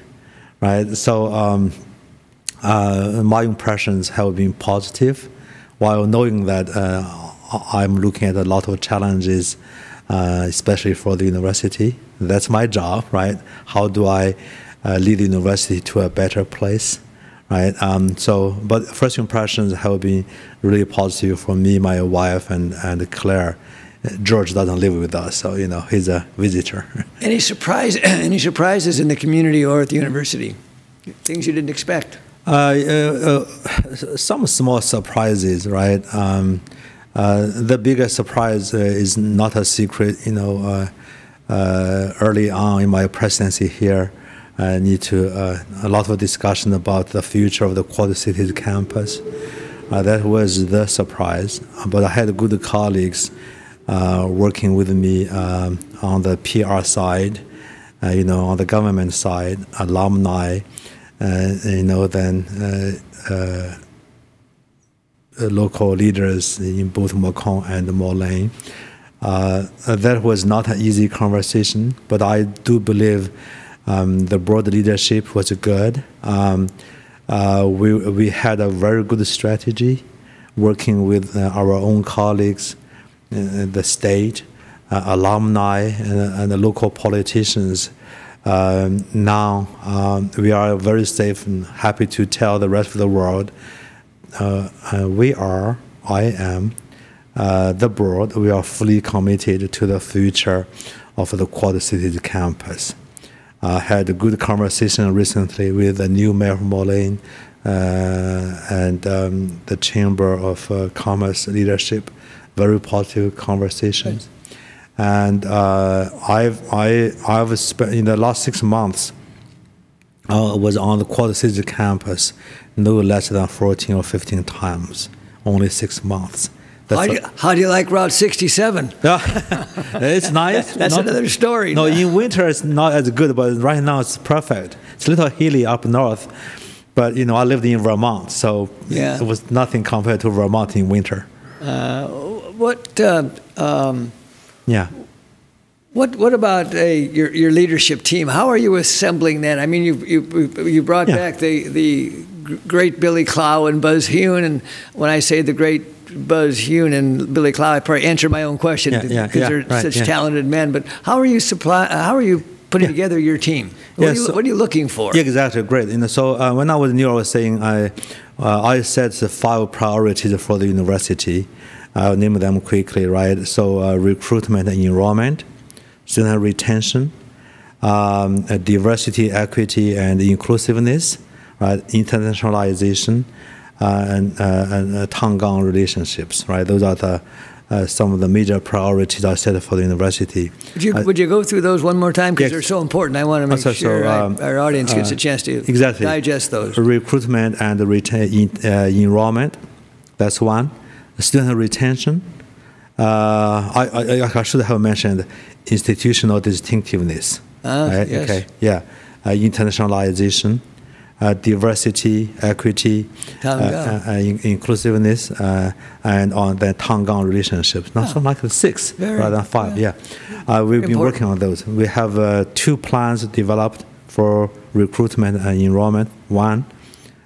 right? So um, uh, my impressions have been positive, while knowing that uh, I'm looking at a lot of challenges, uh, especially for the university. That's my job, right? How do I uh, lead the university to a better place, right? Um, so, but first impressions have been really positive for me, my wife, and and Claire. George doesn't live with us, so you know he's a visitor. Any surprise? Any surprises in the community or at the university? Things you didn't expect? Uh, uh, uh, some small surprises, right? Um, uh, the biggest surprise uh, is not a secret. You know, uh, early on in my presidency here, I need to a lot of discussion about the future of the Quad Cities campus. that was the surprise, but I had good colleagues working with me um, on the PR side, you know, on the government side, alumni. Uh, you know, then uh, uh, local leaders in both Macomb and Moline. that was not an easy conversation, but I do believe um, the broad leadership was good. Um, we, we had a very good strategy working with our own colleagues the state, alumni, and, and the local politicians um, now um, we are very safe and happy to tell the rest of the world uh, uh, we are, I am, uh, the board, we are fully committed to the future of the Quad Cities campus. I had a good conversation recently with the new Mayor of Moline uh, and um, the Chamber of uh, Commerce leadership. Very positive conversations. And uh, I've I I've spent in the last six months. I uh, was on the Quad City campus no less than 14 or 15 times, only six months. How do, you, how do, you, like Route 67? it's nice. That's not, another story. No, in winter it's not as good, but right now it's perfect. It's a little hilly up north, but you know I lived in Vermont, so yeah. it was nothing compared to Vermont in winter. Uh, what uh, um, yeah. What What about uh, your your leadership team? How are you assembling that? I mean, you you you brought yeah. back the the great Billy Clow and Buzz Hune, and when I say the great Buzz Hune and Billy Clow, I probably answer my own question because yeah, yeah, they're right, such talented men. But how are you supply? How are you putting together your team? What, are you, so, what, are you, looking for? Yeah, exactly. Great. You know, so uh, when I was in New York, I was saying I uh, I set the five priorities for the university. I'll name them quickly, right? So uh, recruitment and enrollment, student retention, um, uh, diversity, equity, and inclusiveness, right? Internationalization, uh, and, uh, and uh, town-gown relationships, right? Those are the uh, some of the major priorities I set for the university. Would you, would you go through those one more time because yes. they're so important? I want to make so, sure so, um, our audience gets a chance to exactly. digest those. Recruitment and retain, enrollment, that's one student retention. Uh, I, I, I, should have mentioned institutional distinctiveness. Ah, right? yes. Okay, yeah. Uh, internationalization, uh, diversity, equity, uh, uh, uh, inclusiveness, and on the town-gown relationships. Not ah, so like six very, rather than five. Yeah, yeah. we've Important. been working on those. We have two plans developed for recruitment and enrollment. One,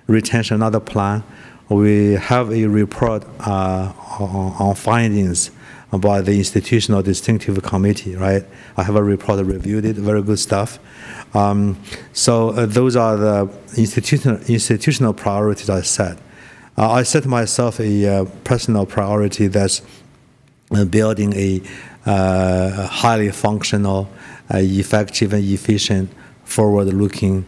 retention. Another plan we have a report uh, on, findings by the institutional distinctive committee, right? I have a report reviewed it, very good stuff. Um, so uh, those are the institutional institutional priorities I set. Uh, I set myself a uh, personal priority that's uh, building a uh, highly functional, effective, and efficient, forward-looking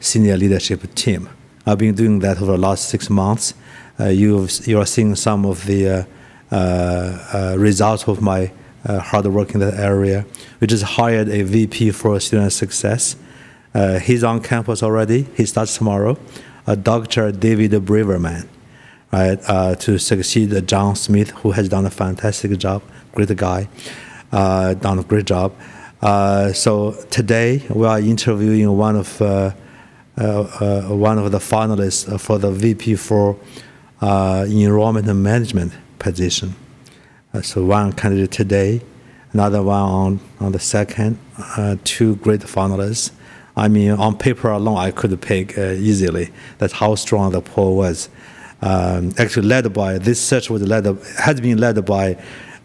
senior leadership team. I've been doing that over the last six months. Uh, you you are seeing some of the uh, uh, results of my hard work in that area. We just hired a VP for student success. he's on campus already. He starts tomorrow. Dr. David Braverman, right, to succeed John Smith, who has done a fantastic job, great guy, done a great job. Uh, so today we are interviewing one of uh, uh, uh, one of the finalists for the VP for uh, enrollment and management position. so one candidate today, another one on, on the second, two great finalists. I mean, on paper alone, I could pick easily. That's how strong the poll was. um, actually led by this search was led has been led by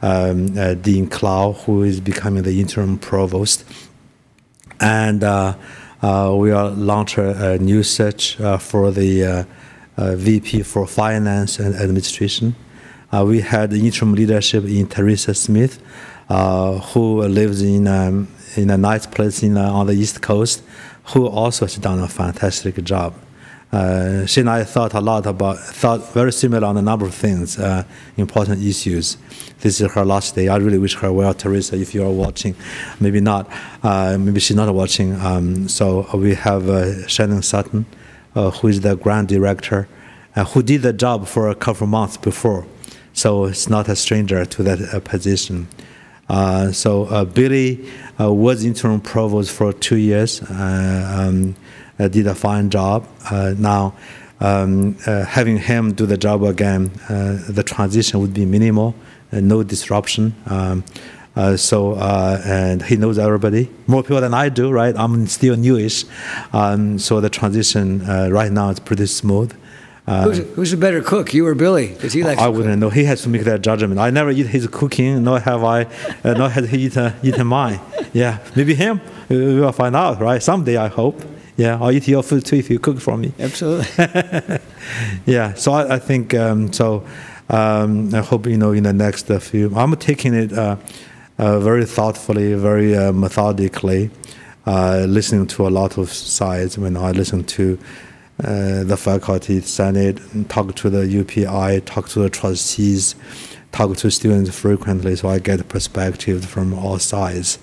um, uh, Dean Clow, who is becoming the interim provost, and uh, uh, we are launch a, new search uh, for the uh, uh, VP for Finance and Administration. we had interim leadership in Teresa Smith, who lives in um, in a nice place in, on the East Coast, who also has done a fantastic job. Uh, she and I thought a lot about, thought very similar on a number of things, uh, important issues. This is her last day. I really wish her well, Teresa, if you are watching. Maybe not. Uh, maybe she's not watching. Um, so we have uh, Shannon Sutton, uh, who is the grant director, who did the job for a couple of months before. So it's not a stranger to that position. so Billy was interim provost for two years. Um, did a fine job. Uh, now, um, uh, having him do the job again, the transition would be minimal, no disruption. Um, uh, so uh, and he knows everybody more people than I do, right? I'm still newish, um, so the transition uh, right now is pretty smooth. who's, who's, a better cook, you or Billy? He likes. I wouldn't know. He has to make that judgment. I never eat his cooking, nor have I, nor has he eaten, eaten mine. Yeah, maybe him. We will find out, right? Someday, I hope. Yeah, I'll eat your food too if you cook for me. Absolutely. yeah, so I, I think um, so. Um, I hope you know in the next uh, few. I'm taking it uh, uh, very thoughtfully, very uh, methodically, uh, listening to a lot of sides. When I listen to uh, the faculty senate, talk to the UPI, talk to the trustees, talk to students frequently, so I get perspectives from all sides,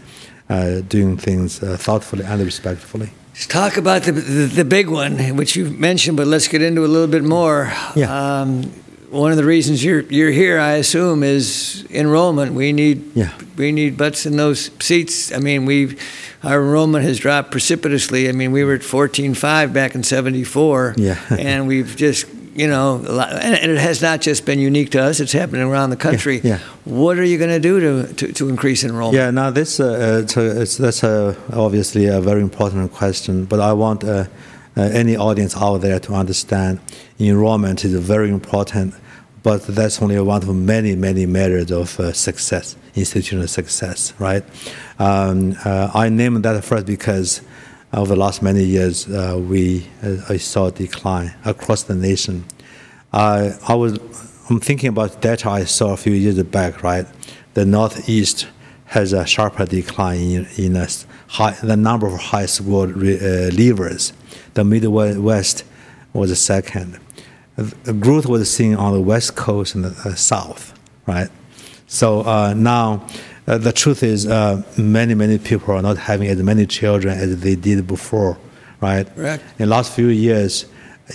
doing things thoughtfully and respectfully. Let's talk about the, the, the big one, which you mentioned, but let's get into a little bit more. Yeah. Um, one of the reasons you're you're here, I assume, is enrollment. We need yeah. we need butts in those seats. I mean, we our enrollment has dropped precipitously. I mean, we were at 14.5 back in '74, yeah. and we've just you know, and it has not just been unique to us; it's happening around the country. Yeah. yeah. What are you going to do to, to, to increase enrollment? Yeah, now this uh, it's a, it's, that's a, obviously a very important question, but I want uh, uh, any audience out there to understand enrollment is very important, but that's only one of many many measures of uh, success, institutional success, right? Um, uh, I named that first because over the last many years, uh, we uh, I saw a decline across the nation. I was I'm thinking about data I saw a few years back. Right, the Northeast has a sharper decline in, in a high, the number of high school re, uh, leavers. The Midwest was the second. The growth was seen on the West Coast and the uh, South. Right, so uh, now uh, the truth is, uh, many many people are not having as many children as they did before, right? Right. In the last few years,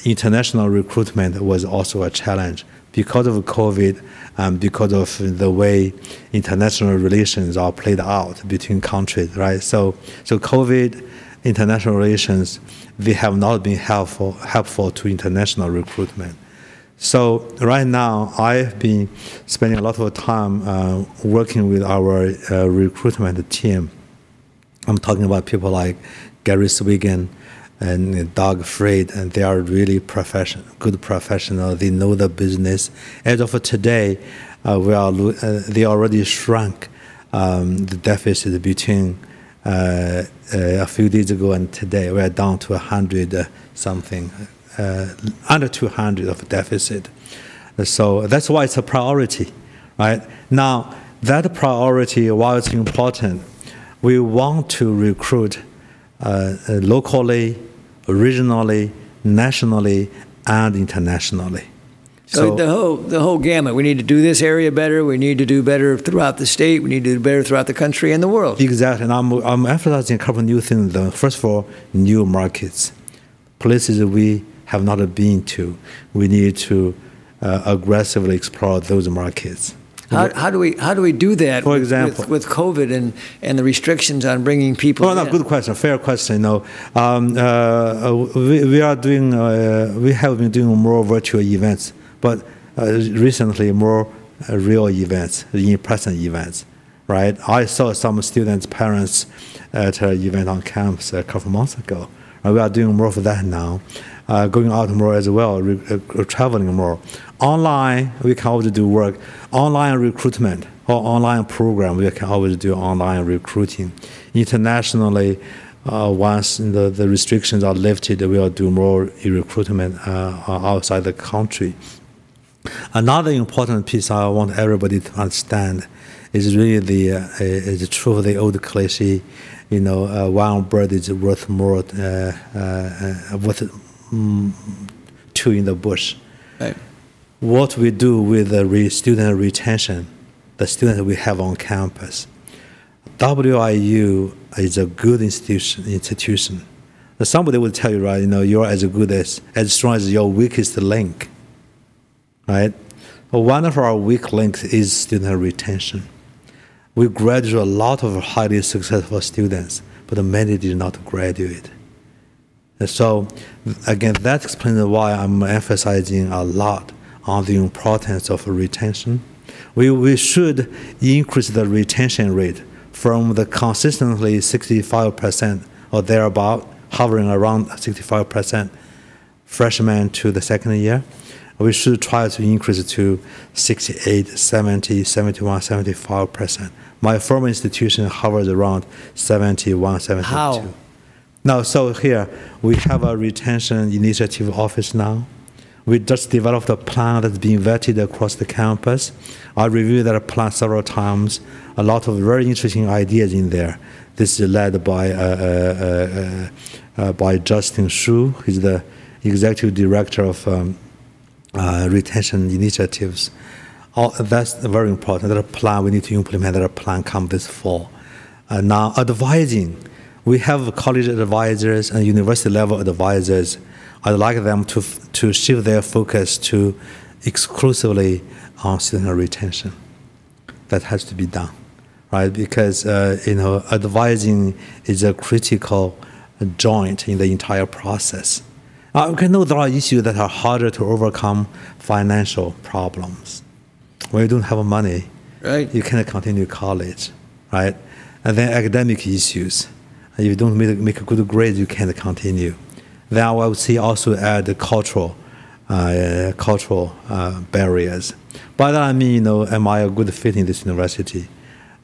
international recruitment was also a challenge because of COVID and because of the way international relations are played out between countries, right? So, so COVID, international relations, they have not been helpful helpful to international recruitment. So right now, I've been spending a lot of time uh, working with our uh, recruitment team. I'm talking about people like Gary Swigan and Doug Freed, and they are really profession, good professionals. They know the business. As of today, uh, we are uh, they already shrunk um, the deficit between uh, uh, a few days ago and today. We are down to a hundred something under 200 of deficit. So that's why it's a priority, right? Now, that priority, while it's important, we want to recruit uh, uh locally, regionally, nationally, and internationally. So, so, the whole the whole gamut. We need to do this area better. We need to do better throughout the state. We need to do better throughout the country and the world. Exactly. And I'm I'm emphasizing a couple of new things. Though. First of all, new markets, places we have not been to. We need to uh, aggressively explore those markets. How, how, do we how do we do that? For example, with, with, COVID and, and the restrictions on bringing people. Well, no, good question, fair question. No, um, uh, we, we are doing uh, we have been doing more virtual events, but uh, recently more uh, real events, in-person events. Right, I saw some students' parents at an event on campus a couple months ago. we are doing more of that now. Uh, going out more as well, uh, traveling more. Online, we can always do work. Online recruitment or online program, we can always do online recruiting. Internationally, uh, once the, the restrictions are lifted, we'll do more recruitment uh, outside the country. Another important piece I want everybody to understand is really the uh, is true of the old cliche, you know, uh, one bird is worth more uh, uh, worth mm, two in the bush. Right. What we do with the re student retention, the students we have on campus, WIU is a good institution. institution. Somebody will tell you, right, you know, you're as good as, as strong as your weakest link, right? But one of our weak links is student retention. We graduate a lot of highly successful students, but many did not graduate. So, again, that explains why I'm emphasizing a lot on the importance of retention. We, we should increase the retention rate from the consistently 65% or thereabout, hovering around 65% freshman to the second year. We should try to increase it to 68, 70, 71, 75%. My former institution hovers around 71, 72. How? Now, so here we have a retention initiative office now. We just developed a plan that's being vetted across the campus. I reviewed that plan several times. A lot of very interesting ideas in there. This is led by uh, uh, uh, uh by Justin Shu. He's the executive director of um, uh, retention initiatives. All, that's very important. That plan we need to implement. That plan come this fall. Uh, now advising, we have college advisors and university level advisors I'd like them to, to shift their focus to exclusively on student retention. That has to be done, right? Because uh, you know, advising is a critical joint in the entire process. Uh, we know there are issues that are harder to overcome financial problems. When you don't have money, right. you cannot continue college, right? And then academic issues. If you don't make, a good grade, you can't continue. Then I would say also add the cultural, uh, cultural uh, barriers. By that I mean, you know, am I a good fit in this university?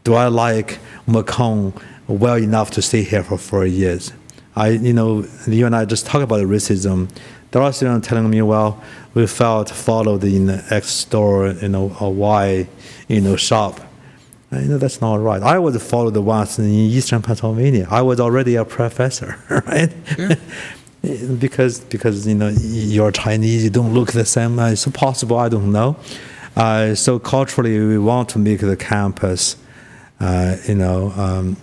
Do I like Macomb well enough to stay here for four years? I, you know, you and I just talk about racism. There are students telling me, well, we felt followed in X store, you know, a Y, you know, shop. You know, that's not right. I was followed once in Eastern Pennsylvania. I was already a professor, right? Yeah. because because you know you're Chinese, you don't look the same. Uh, it's possible, I don't know. Uh, so culturally, we want to make the campus, uh, you know, um,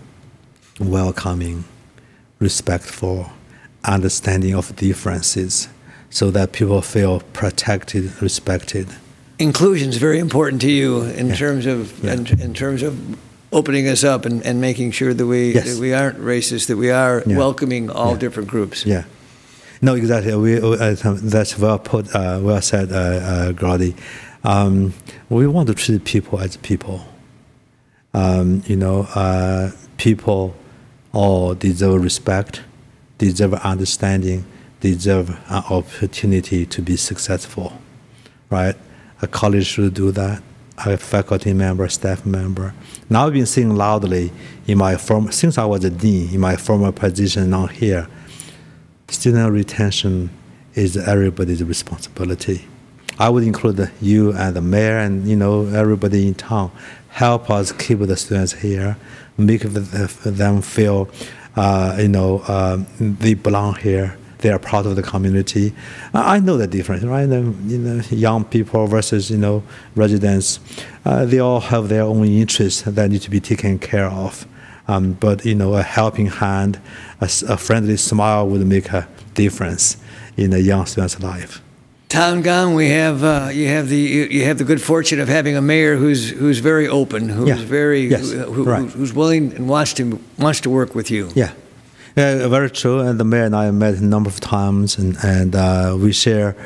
welcoming, respectful, understanding of differences, so that people feel protected, respected. Inclusion is very important to you in yeah. terms of yeah. in, in terms of opening us up and, and making sure that we yes. that we aren't racist, that we are yeah. welcoming all different groups. Yeah. No, exactly. We, uh, that's well put, uh, well said, uh, uh Gordy. Um, we want to treat people as people. Um, you know, uh, people all deserve respect, deserve understanding, deserve an opportunity to be successful, right? A college should do that. A faculty member, staff member. Now I've been saying loudly in my former, since I was a dean in my former position, now here student retention is everybody's responsibility. I would include you and the mayor and you know everybody in town. Help us keep the students here, make them feel, uh, you know, uh, they belong here. They are part of the community. I know the difference, right? you know, young people versus you know residents, uh, they all have their own interests that need to be taken care of. Um, but you know, a helping hand, a, a, friendly smile would make a difference in a young student's life. Town-gown, we have uh, you have the you have the good fortune of having a mayor who's who's very open, who's yeah. very yes. who, right. who's willing and wants to wants to work with you. Yeah. Yeah, very true. And the mayor and I met a number of times, and and uh, we share.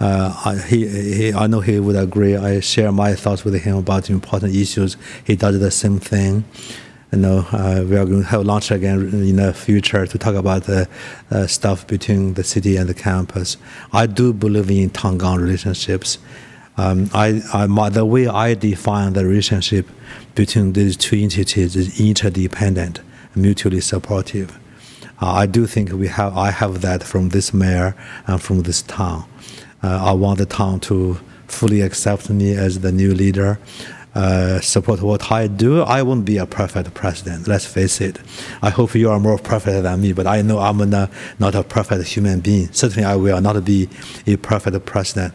Uh, he, he, I know he would agree. I share my thoughts with him about important issues. He does the same thing. you know, uh, we are going to have lunch again in the future to talk about the uh, stuff between the city and the campus. I do believe in town-gown relationships. Um, I, I my, the way I define the relationship between these two entities is interdependent, mutually supportive. Uh, I do think we have I have that from this mayor and from this town. Uh, I want the town to fully accept me as the new leader uh, support what I do, I won't be a perfect president. Let's face it. I hope you are more perfect than me, but I know I'm not, not a perfect human being. Certainly, I will not be a perfect president.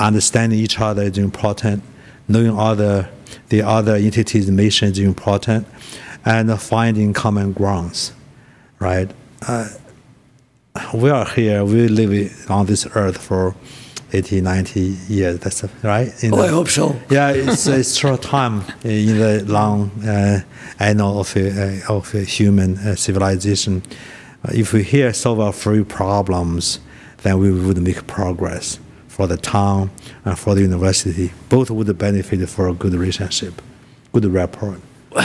Understanding each other is important. Knowing other the other entities' mission is important, and finding common grounds. Right. Uh, we are here. We live on this earth for 80, 90 years. That's right. In oh, the, I hope so. Yeah, it's a short time in the long uh, annal of uh, of human uh, civilization. Uh, if we here solve our few problems, then we would make progress for the town and for the university. Both would benefit for a good relationship, good rapport.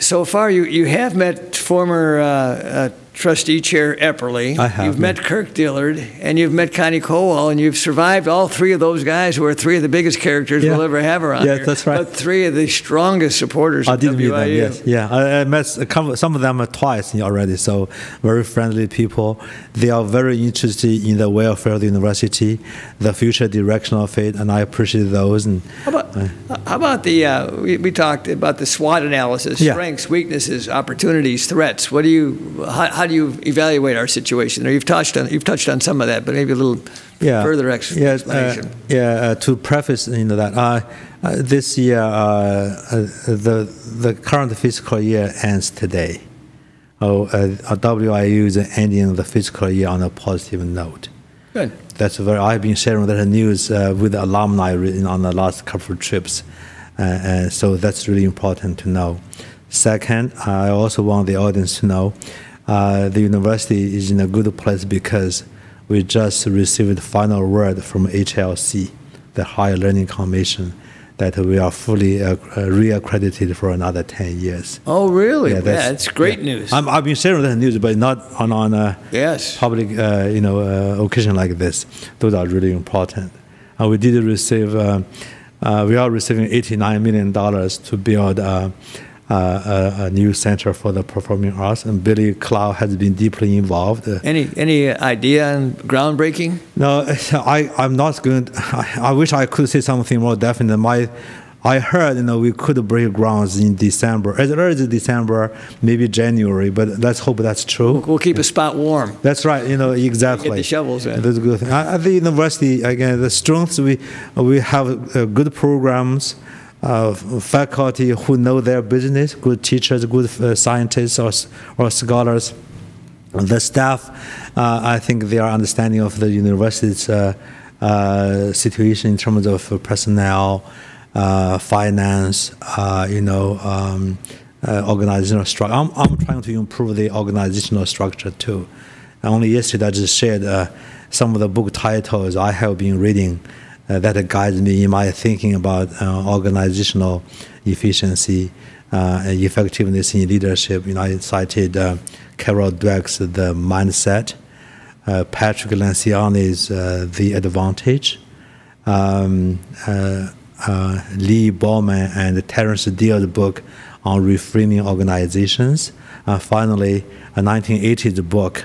So far, you, you have met former uh, uh, Trustee Chair Epperly. I have. You've met Kirk Dillard, and you've met Connie Kowal, and you've survived all three of those guys who are three of the biggest characters yeah. we'll ever have around yeah, here. that's right. But three of the strongest supporters I of did meet them, yes. Yeah, I, I met some of them twice already, so very friendly people. They are very interested in the welfare of the university, the future direction of it, and I appreciate those. And How about, uh, how about the, uh, we, we, talked about the SWOT analysis, yeah. strengths, weaknesses, opportunities, threats. What do you, how, how do you evaluate our situation? Or you've touched on you've touched on some of that, but maybe a little yeah. further ex- yeah, explanation. Uh, yeah, uh, to preface into that, uh, uh this year uh, uh, the the current fiscal year ends today. Oh, WIU is ending the fiscal year on a positive note. Good. That's very. I've been sharing that news with alumni on the last couple of trips, and so that's really important to know. Second, I also want the audience to know uh, the university is in a good place because we just received the final word from HLC, the Higher Learning Commission, that we are fully uh, uh, re-accredited for another 10 years. Oh, really? Yeah, that's, yeah, that's great yeah. news. i have been sharing that news, but not on, on a yes. public uh, you know, uh, occasion like this. Those are really important. And we did receive, uh, we are receiving $89 million to build uh, a, a, new center for the performing arts, and Billy Clow has been deeply involved. Any any idea on groundbreaking? No, I I'm not going. To, I, I, wish I could say something more definite. My I heard you know we could break grounds in December, as early as December, maybe January. But let's hope that's true. We'll, keep a spot warm. That's right. You know exactly. Get the shovels in. That's a good thing. At the university, again, the strengths we we have uh, good programs uh, faculty who know their business, good teachers, good uh, scientists or, or scholars. The staff, uh, I think their understanding of the university's uh, uh, situation in terms of personnel, uh, finance, you know, um, organizational structure. I'm, I'm trying to improve the organizational structure too. Only yesterday I just shared some of the book titles I have been reading uh, that guides me in my thinking about uh, organizational efficiency uh, and effectiveness in leadership. You know, I cited uh, Carol Dweck's The Mindset, uh, Patrick Lencioni's The Advantage, um, Lee Bolman and Terrence Deal's book on reframing organizations. finally, a 1980s book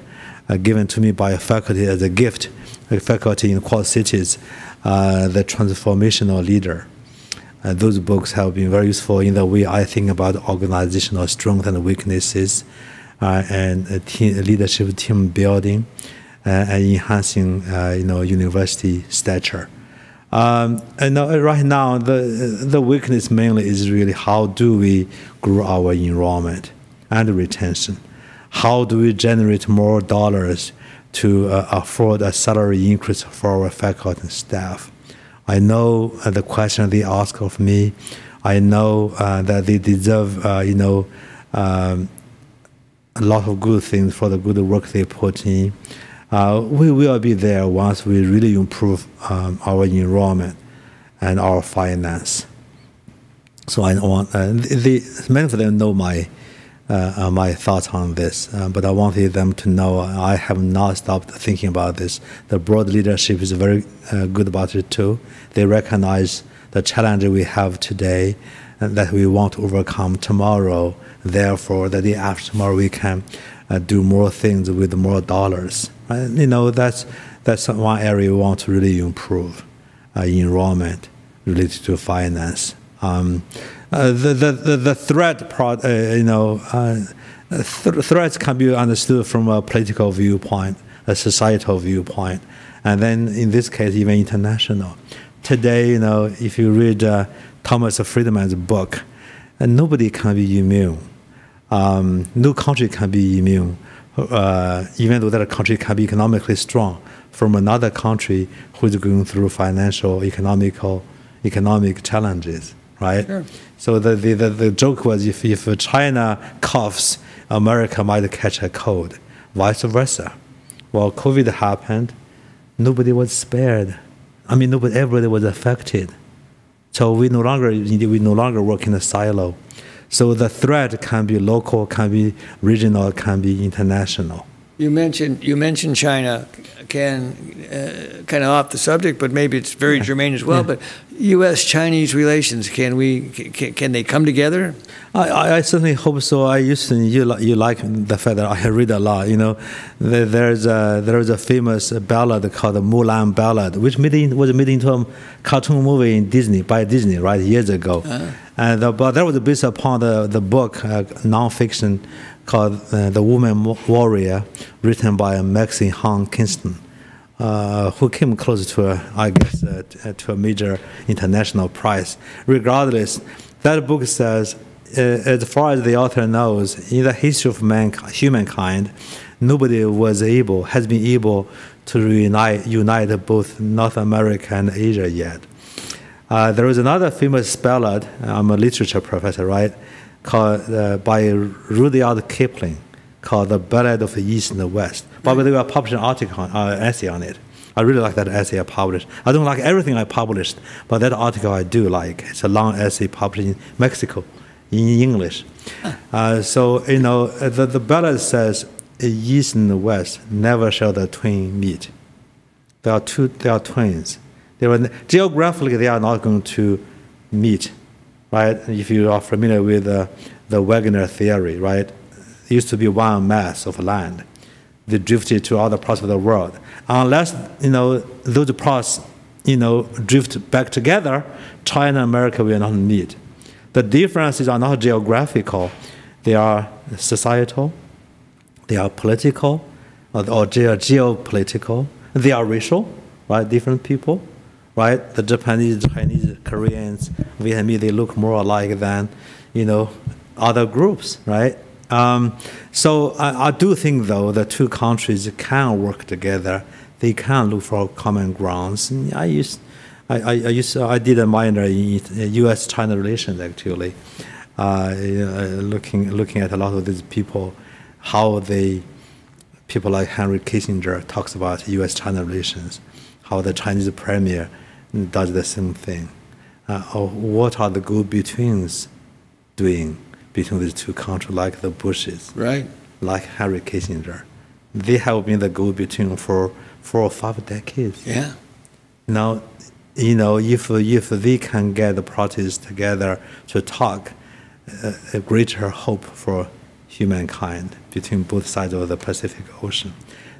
given to me by a faculty as a gift, a faculty in Quad Cities, uh, the transformational leader. Uh, those books have been very useful in the way I think about organizational strength and weaknesses, uh, and team, leadership team building, uh, and enhancing uh, you know university stature. Um, and right now, the the weakness mainly is really how do we grow our enrollment and retention? How do we generate more dollars to uh, afford a salary increase for our faculty and staff. I know uh, the question they ask of me. I know uh, that they deserve, uh, you know, um, a lot of good things for the good work they put in. Uh, we will be there once we really improve um, our enrollment and our finance. So I want uh, the, many of them know my uh, my thoughts on this. Uh, but I wanted them to know I have not stopped thinking about this. The broad leadership is very uh, good about it too. They recognize the challenge we have today and that we want to overcome tomorrow. Therefore, the day after tomorrow, we can uh, do more things with more dollars. Right? You know, that's, that's one area we want to really improve uh, enrollment related to finance. Um, uh, the, the, the, the threat, pro, uh, you know, uh, th- threats can be understood from a political viewpoint, a societal viewpoint, and then in this case, even international. Today, you know, if you read uh, Thomas Friedman's book, nobody can be immune. Um, no country can be immune, even though that country can be economically strong from another country who is going through financial, economical, economic challenges, right? Sure. So the, the, the, the, joke was if, if China coughs, America might catch a cold, vice versa. Well, COVID happened, nobody was spared. I mean, nobody, everybody was affected. So we no longer we no longer work in a silo. So the threat can be local, can be regional, can be international. You mentioned you mentioned China, can uh, kind of off the subject, but maybe it's very germane as well. Yeah. But U.S.-Chinese relations, can we can, can they come together? I, I, certainly hope so. I used to you you like the fact that I read a lot. You know, there's a there's a famous ballad called the Mulan Ballad, which made in, was made into a cartoon movie in Disney by Disney right years ago, uh-huh. and uh, but that was based upon the the book uh, nonfiction called uh, The Woman Warrior, written by Maxine Hong Kingston, uh, who came close to, a, I guess, uh, to a major international prize. Regardless, that book says, uh, as far as the author knows, in the history of man, humankind, nobody was able, has been able to reunite, unite both North America and Asia yet. Uh, there is another famous ballad. I'm a literature professor, right? Called uh, by Rudyard Kipling called The Ballad of the East and the West. By the way, I published an article, uh, essay on it. I really like that essay I published. I don't like everything I published, but that article I do like. It's a long essay published in Mexico in English. Uh, so, you know, the, the ballad says, East and the West, never shall the twain meet. They are two, they are twins. They were, geographically, they are not going to meet right? If you are familiar with uh, the Wegener theory, right? It used to be one mass of land. They drifted to other parts of the world. Unless you know those parts, you know, drift back together, China and America will not meet. The differences are not geographical; they are societal, they are political, or, or geopolitical. They are racial, right? Different people right? The Japanese, Chinese, Koreans, Vietnamese, they look more alike than, you know, other groups, right? Um, so I, I, do think, though, the two countries can work together. They can look for common grounds. And I used, I, I, used, I did a minor in U.S.-China relations actually, uh, looking looking at a lot of these people, how they, people like Henry Kissinger talks about U.S.-China relations, how the Chinese premier does the same thing. Uh, or what are the go-betweens doing between these two countries, like the Bushes, right? Like Harry Kissinger, they have been the go-between for four or five decades. Yeah. Now, you know, if if they can get the parties together to talk, uh, a greater hope for humankind between both sides of the Pacific Ocean.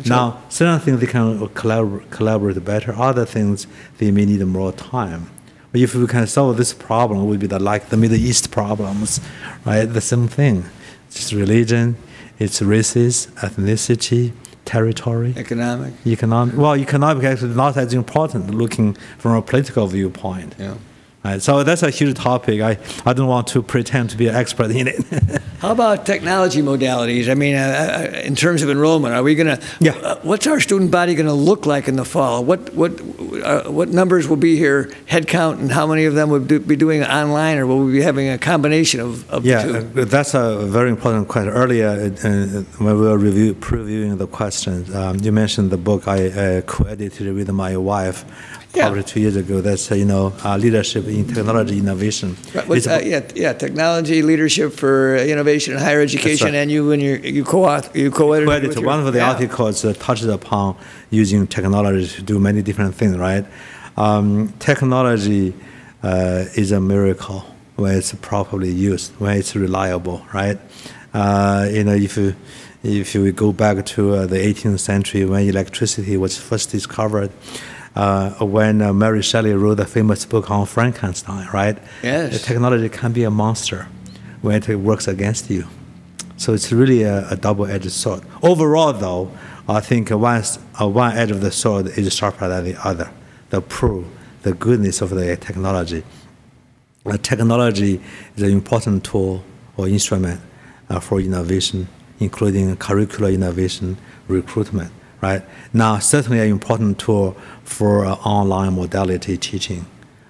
Now, certain things they can collabor- collaborate better. Other things they may need more time. But if we can solve this problem, it would be the, like the Middle East problems, right? The same thing. It's religion, it's races, ethnicity, territory, economic, economic. Well, economic actually not as important. Looking from a political viewpoint. Yeah. Right, so that's a huge topic. I, I don't want to pretend to be an expert in it. How about technology modalities? I mean, uh, uh in terms of enrollment, are we going to? Yeah. Uh, what's our student body going to look like in the fall? What what uh, what numbers will be here? Head count, and how many of them would do, be doing online, or will we be having a combination of, of yeah? Uh, that's a very important question. Earlier, uh, when we were review, previewing the questions, um, you mentioned the book I co-edited with my wife yeah. probably two years ago. That's uh, you know uh, leadership in technology innovation. Right. Uh, yeah, yeah, technology leadership for innovation in higher education, right. and you and your you co you co-edited. One of the yeah. articles uh, touched upon using technology to do many different things. Right, um, technology uh, is a miracle when it's properly used, when it's reliable. Right, uh, you know if you if you go back to the 18th century when electricity was first discovered uh, when uh, Mary Shelley wrote the famous book on Frankenstein, right? Yes. The technology can be a monster when it works against you. So it's really a, a double-edged sword. Overall, though, I think one, uh, one edge of the sword is sharper than the other. The proof, the goodness of the technology. Uh, technology is an important tool or instrument uh, for innovation, including curricular innovation, recruitment right? Now, certainly an important tool for uh, online modality teaching.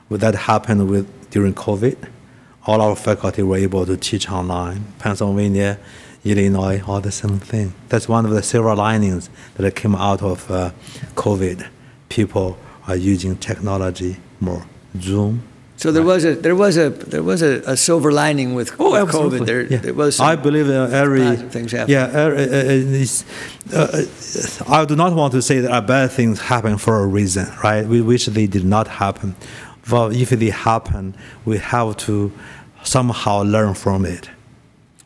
Would that happened with during COVID? All our faculty were able to teach online. Pennsylvania, Illinois, all the same thing. That's one of the silver linings that came out of uh, COVID. People are using technology more. Zoom, so there was a there was a there was a, a silver lining with, oh, COVID. There, yeah. there was. I believe uh, every things happen. Yeah, uh, uh, uh, I do not want to say that bad things happen for a reason, right? We wish they did not happen. But if they happen, we have to somehow learn from it.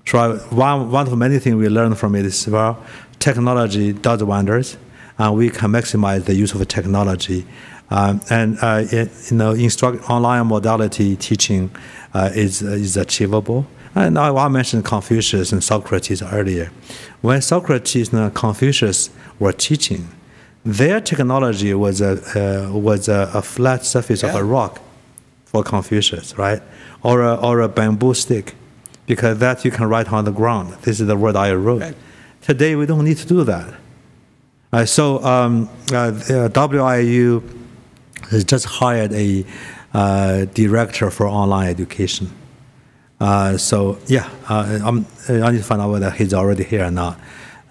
So one one of many things we learn from it is well, technology does wonders, and we can maximize the use of technology um, and uh, it, you know, instruct online modality teaching uh, is is achievable. And I, I, mentioned Confucius and Socrates earlier. When Socrates and Confucius were teaching, their technology was a uh, was a, a, flat surface yeah. of a rock for Confucius, right? Or a, or a bamboo stick, because that you can write on the ground. This is the word I wrote. Right. Today we don't need to do that. Uh, so um, uh, WIU has just hired a uh, director for online education. Uh, so yeah, uh, i need to find out whether he's already here or not.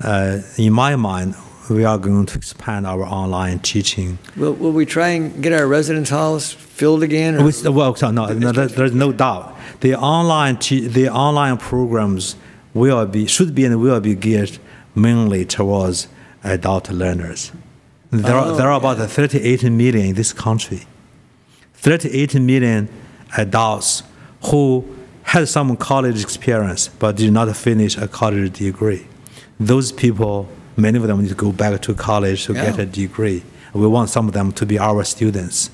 Uh, in my mind, we are going to expand our online teaching. Will, will we try and get our residence halls filled again? Or? With, well, no, no there's no doubt. The online the online programs will be should be and will be geared mainly towards adult learners. There, oh, are, there are about 38 million in this country. 38 million adults who had some college experience but did not finish a college degree. Those people, many of them need to go back to college to yeah. get a degree. We want some of them to be our students.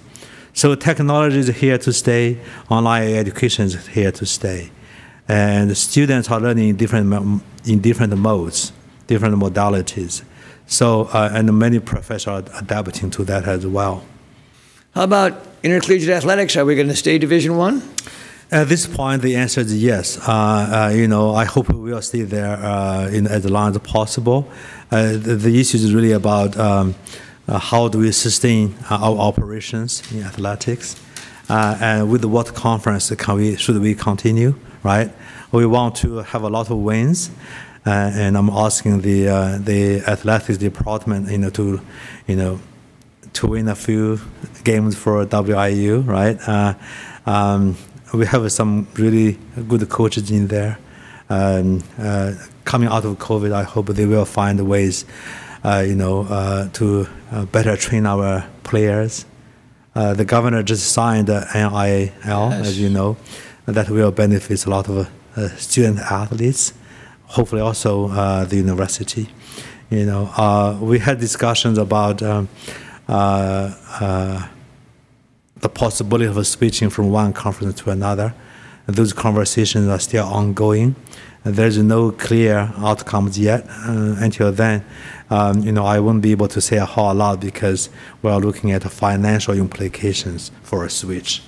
So technology is here to stay, online education is here to stay. And students are learning in different, in different modes, different modalities. So, uh, and many professors are adapting to that as well. How about intercollegiate athletics? Are we going to stay Division One? At this point, the answer is yes. Uh, uh, you know, I hope we will stay there uh, in as long as possible. Uh, the, the, issue is really about um, uh, how do we sustain our operations in athletics, and with what conference can we should we continue? Right, we want to have a lot of wins. Uh, and I'm asking the uh, the athletics department, you know, to, you know, to win a few games for WIU, right? Uh, um, we have some really good coaches in there. Um, uh, coming out of COVID, I hope they will find ways, uh, you know, uh, to better train our players. the governor just signed the NIL, yes. as you know, that will benefit a lot of student athletes hopefully also uh, the university. You know, uh, we had discussions about um, uh, uh, the possibility of switching from one conference to another. And those conversations are still ongoing. And there's no clear outcomes yet. Uh, until then, um, you know, I won't be able to say a whole lot because we're looking at the financial implications for a switch.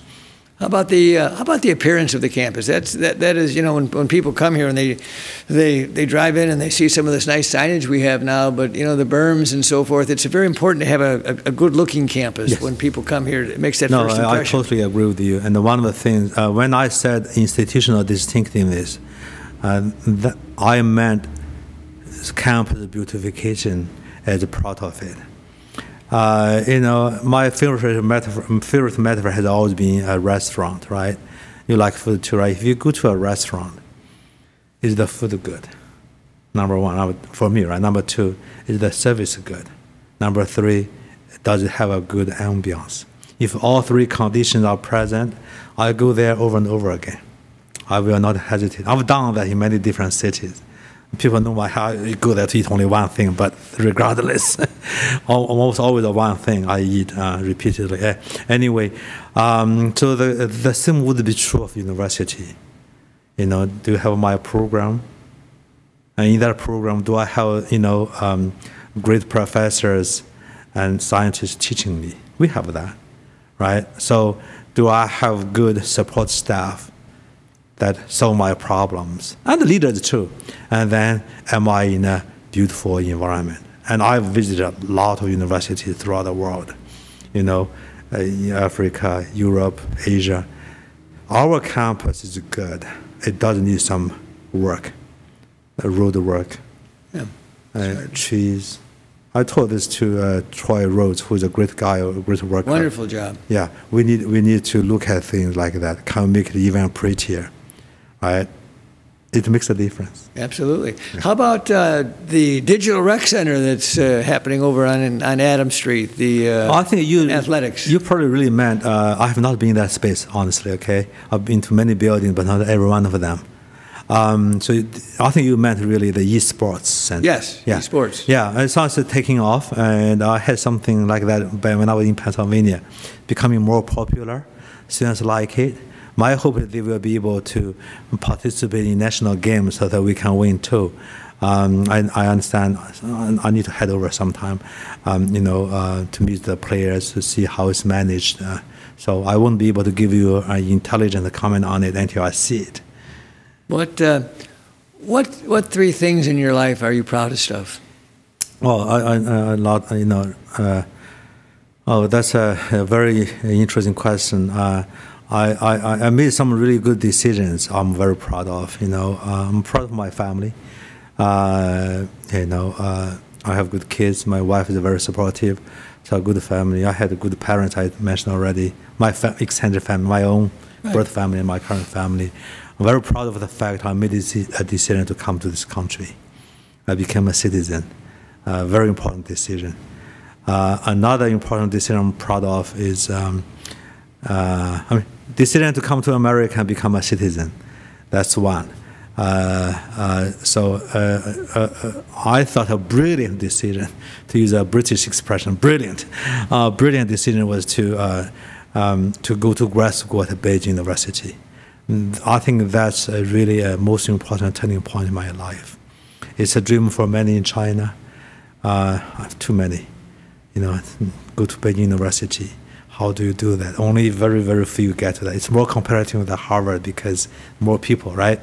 How about the uh, how about the appearance of the campus? That's that that is you know when, when people come here and they they they drive in and they see some of this nice signage we have now, but you know the berms and so forth. It's very important to have a, a, a good looking campus yes. when people come here. It makes that no, first impression. I totally agree with you. And one of the things uh, when I said institutional distinctiveness, uh, that I meant campus beautification as a part of it. Uh, you know, my favorite metaphor, favorite metaphor has always been a restaurant, right? You like food too, right? If you go to a restaurant, is the food good? Number one, for me, right? Number two, is the service good? Number three, does it have a good ambiance? If all three conditions are present, I go there over and over again. I will not hesitate. I've done that in many different cities people know how I go there to eat only one thing, but regardless, almost always the one thing I eat uh, repeatedly. Uh, anyway, um, so the the same would be true of university. You know, do you have my program? And in that program, do I have you know um, great professors and scientists teaching me? We have that, right? So, do I have good support staff? That solve my problems, and the leaders too. And then am I in a beautiful environment? And I've visited a lot of universities throughout the world, you know, uh, in Africa, Europe, Asia. Our campus is good. It does need some work, uh, road work, yeah, uh, trees. I told this to uh, Troy Rhodes, who's a great guy, a great worker. Wonderful job. Yeah, we need we need to look at things like that. Can we make it even prettier? Right? It makes a difference. Absolutely. Yeah. How about uh, the digital rec center that's uh, happening over on on Adam Street? The uh, well, I think you athletics. You probably really meant. Uh, I have not been in that space, honestly. Okay, I've been to many buildings, but not every one of them. Um, so I think you meant really the esports center. Yes, yeah. esports. Yeah, it started taking off, and I had something like that when I was in Pennsylvania, becoming more popular. Students like it my hope is they will be able to participate in national games so that we can win too. Um, I, I, understand. I need to head over sometime, um, you know, uh, to meet the players to see how it's managed. Uh, so I won't be able to give you an intelligent comment on it until I see it. What, uh, what, what three things in your life are you proudest of? Well, I, I, a lot, you know. Uh, oh, that's a, a, very interesting question. Uh, I, I, I made some really good decisions. I'm very proud of. You know, uh, I'm proud of my family. Uh, you know, uh, I have good kids. My wife is very supportive. So a good family. I had good parents. I mentioned already. My fa- extended family, my own right. birth family, and my current family. I'm very proud of the fact I made a decision to come to this country. I became a citizen. A very important decision. Uh, another important decision I'm proud of is. Um, uh, I mean, decision to come to America and become a citizen. That's one. Uh, uh, so uh, uh, uh, I thought a brilliant decision, to use a British expression, brilliant. brilliant decision was to um, to go to grad school at Beijing University. I think that's a really a most important turning point in my life. It's a dream for many in China. too many, you know, go to Beijing University how do you do that? Only very, very few get to that. It's more comparative with Harvard because more people, right?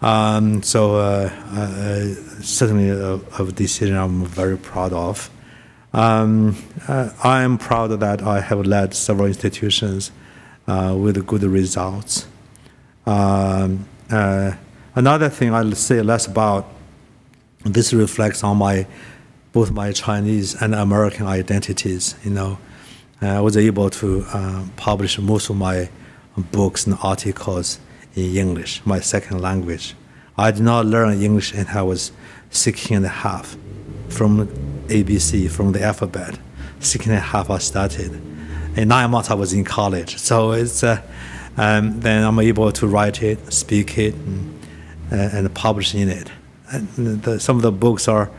Um, so uh, uh, certainly a, a, decision I'm very proud of. Um, uh, I am proud that I have led several institutions uh, with good results. Um, uh, another thing I'll say less about. This reflects on my both my Chinese and American identities. You know, I was able to uh, publish most of my books and articles in English, my second language. I did not learn English until I was 16 and a half from ABC, from the alphabet. 16 and a half I started. In nine months I was in college. So it's, uh, um, then I'm able to write it, speak it, and, uh, and publish in it. And the, some of the books are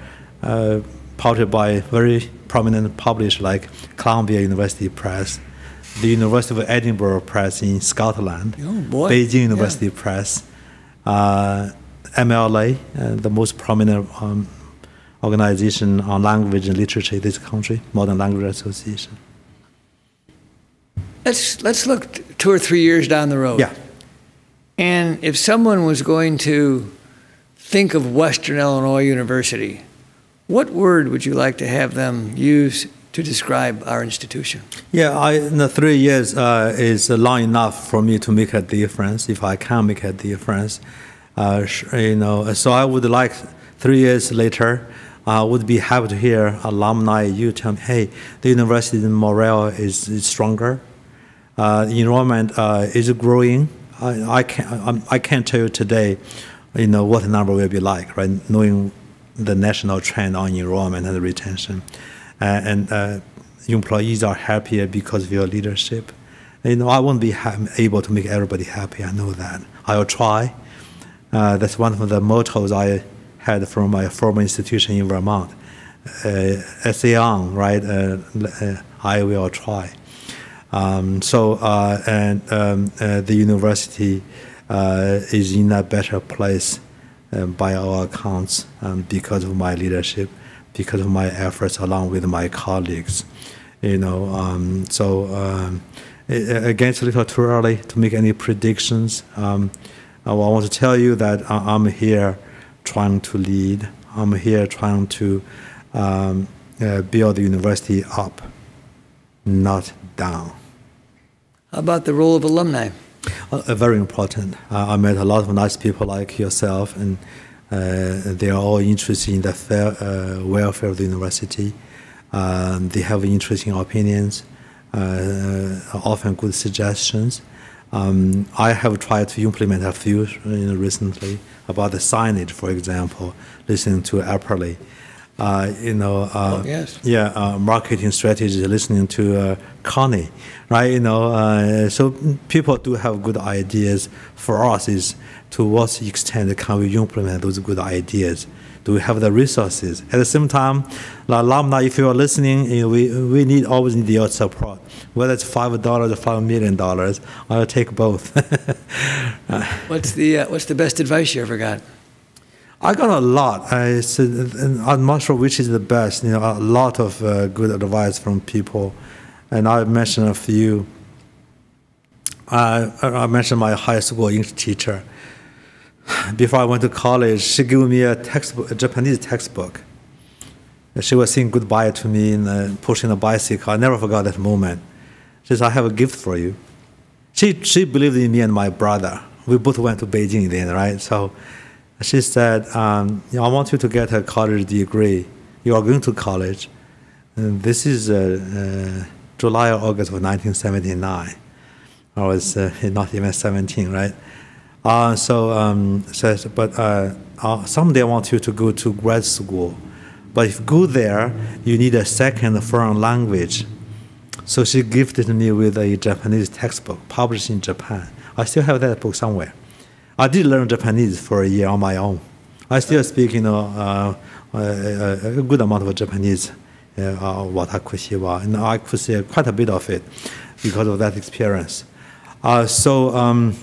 uh, published by very prominent publishers like Columbia University Press, the University of Edinburgh Press in Scotland, oh, Beijing University yeah. Press, uh, MLA, uh, the most prominent um, organization on language and literature in this country, Modern Language Association. Let's let's look two or three years down the road. Yeah. And if someone was going to think of Western Illinois University, what word would you like to have them use to describe our institution? Yeah, I, the three years uh, is long enough for me to make a difference, if I can make a difference. Uh, you know, so I would like three years later, I would be happy to hear alumni you tell me, hey, the university morale is, is stronger, uh, enrollment uh, is growing. I, I can't I can't tell you today, you know what the number will be like, right? Knowing the national trend on enrollment and retention, uh, and uh, employees are happier because of your leadership. You know, I won't be able to make everybody happy. I know that. I will try. Uh, that's one of the mottos I had from my former institution in Vermont. Uh, as a young, right? Uh, uh, I will try. Um, so, and um, the university is in a better place by our accounts um, because of my leadership, because of my efforts along with my colleagues. You know, um, so um, again, it's a little too early to make any predictions. Um, I want to tell you that I'm here trying to lead. I'm here trying to um, uh, build the university up, not down. How about the role of alumni? Uh, very important. Uh, I met a lot of nice people like yourself, and uh, they are all interested in the fair, uh, welfare of the university. Um, they have interesting opinions, uh, often good suggestions. Um, I have tried to implement a few you know, recently about the signage, for example, listening to Apperly. Uh, you know, uh, oh, yes. yeah, uh, marketing strategy, listening to uh, Connie, right? You know, uh, so people do have good ideas. For us, is to what extent can we implement those good ideas? do we have the resources? At the same time, the alumni, if you are listening, you know, we, we need always need your support. Whether it's five dollars or five million dollars, I'll take both. what's the uh, what's the best advice you ever got? I got a lot. I said, I'm not sure which is the best. You know, a lot of uh, good advice from people, and I mentioned a few. I, I mentioned my high school English teacher before I went to college, she gave me a textbook, a Japanese textbook. She was saying goodbye to me and uh, pushing a bicycle. I never forgot that moment. She said, I have a gift for you. She, she believed in me and my brother. We both went to Beijing then, right? So she said, um, I want you to get a college degree. You are going to college. And this is uh, uh, July or August of 1979. I was uh, not even 17, right? Uh, so um, says, but uh, uh, someday I want you to go to grad school. But if go there, you need a second foreign language. So she gifted me with a Japanese textbook published in Japan. I still have that book somewhere. I did learn Japanese for a year on my own. I still speak, you know, uh, a, a, good amount of Japanese, uh, watakushiwa, and I could say quite a bit of it because of that experience. Uh, so. Um,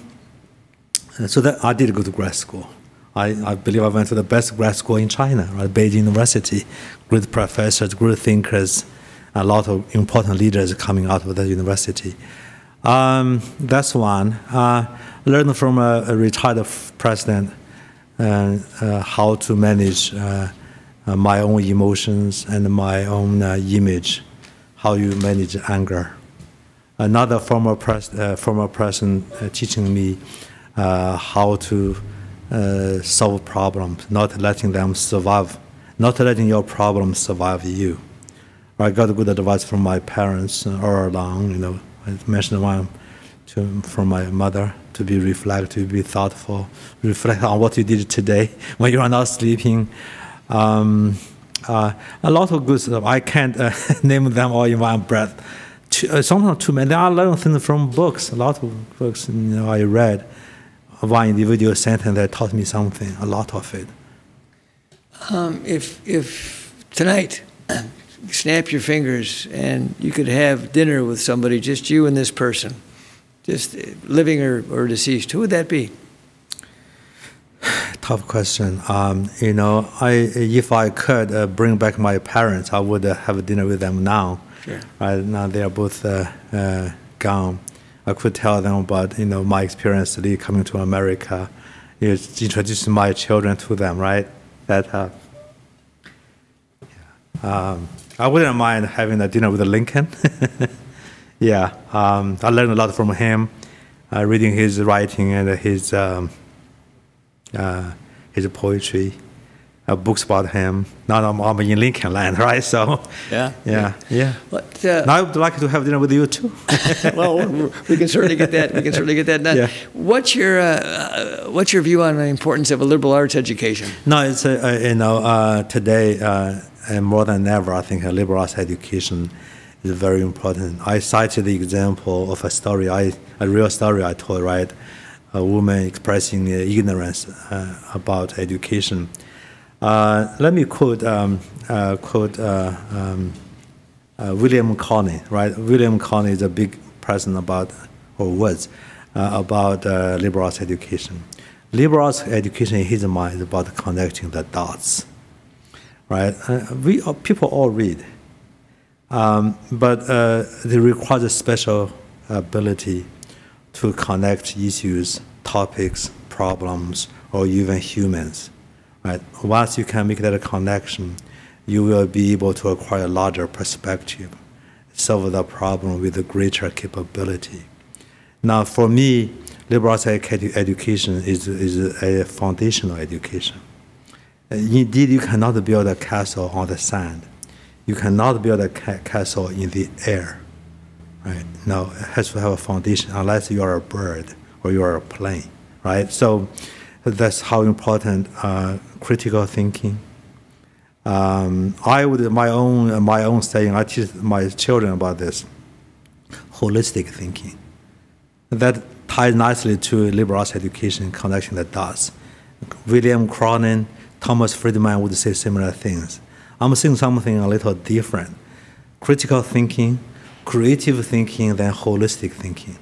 so that I did go to grad school. I, I believe I went to the best grad school in China, right? Beijing University. Great professors, great thinkers, a lot of important leaders coming out of that university. Um, that's one. Uh, learned from a, a retired president uh, uh, how to manage uh, my own emotions and my own image, how you manage anger. Another former, pres former president teaching me how to uh, solve problems, not letting them survive, not letting your problems survive you. I got good advice from my parents all along. You know, I mentioned one to, from my mother to be reflect, to be thoughtful, reflect on what you did today when you are not sleeping. Um, uh, a lot of good stuff. I can't uh, name them all in one breath. Uh, sometimes too many. I learn things from books. A lot of books you know, I read one individual sentence that taught me something, a lot of it. Um, if, if tonight, snap your fingers and you could have dinner with somebody, just you and this person, just living or, or deceased, who would that be? Tough question. Um, you know, I if I could uh, bring back my parents, I would uh, have a dinner with them now. Sure. Right now they are both uh, uh gone. I could tell them about you know my experience coming to America, you know, introducing my children to them, right? That uh, yeah. um, I wouldn't mind having a dinner with Lincoln. yeah, um, I learned a lot from him, uh, reading his writing and his um, uh, his poetry. uh, books about him. Now I'm, I'm in Lincoln Land, right? So Yeah. yeah, yeah. What, uh, Now I would like to have dinner with you too. well, we can certainly get that. We can certainly get that done. Yeah. What's your uh, uh, What's your view on the importance of a liberal arts education? No, it's you know uh, today uh, and more than ever, I think a liberal arts education is very important. I cited the example of a story, I a real story I told, right? A woman expressing ignorance uh, about education. Uh, let me quote um, uh, quote uh, um, uh, William Carney, right? William Carney is a big person about, or was, uh, about liberal arts education. Liberal arts education in his mind is about connecting the dots, right? We people all read, um, but uh, they require a special ability to connect issues, topics, problems, or even humans, right? Once you can make that connection, you will be able to acquire a larger perspective, solve the problem with a greater capability. Now, for me, liberal arts education is, is a foundational education. Uh, Indeed, you cannot build a castle on the sand. You cannot build a ca- castle in the air. Right? No, it has to have a foundation unless you are a bird or you are a plane. Right? So that's how important uh, critical thinking. Um, I would my own my own saying. I teach my children about this holistic thinking. That ties nicely to liberal arts education, connection that does. William Cronon, Thomas Friedman would say similar things. I'm seeing something a little different. Critical thinking, creative thinking, then holistic thinking.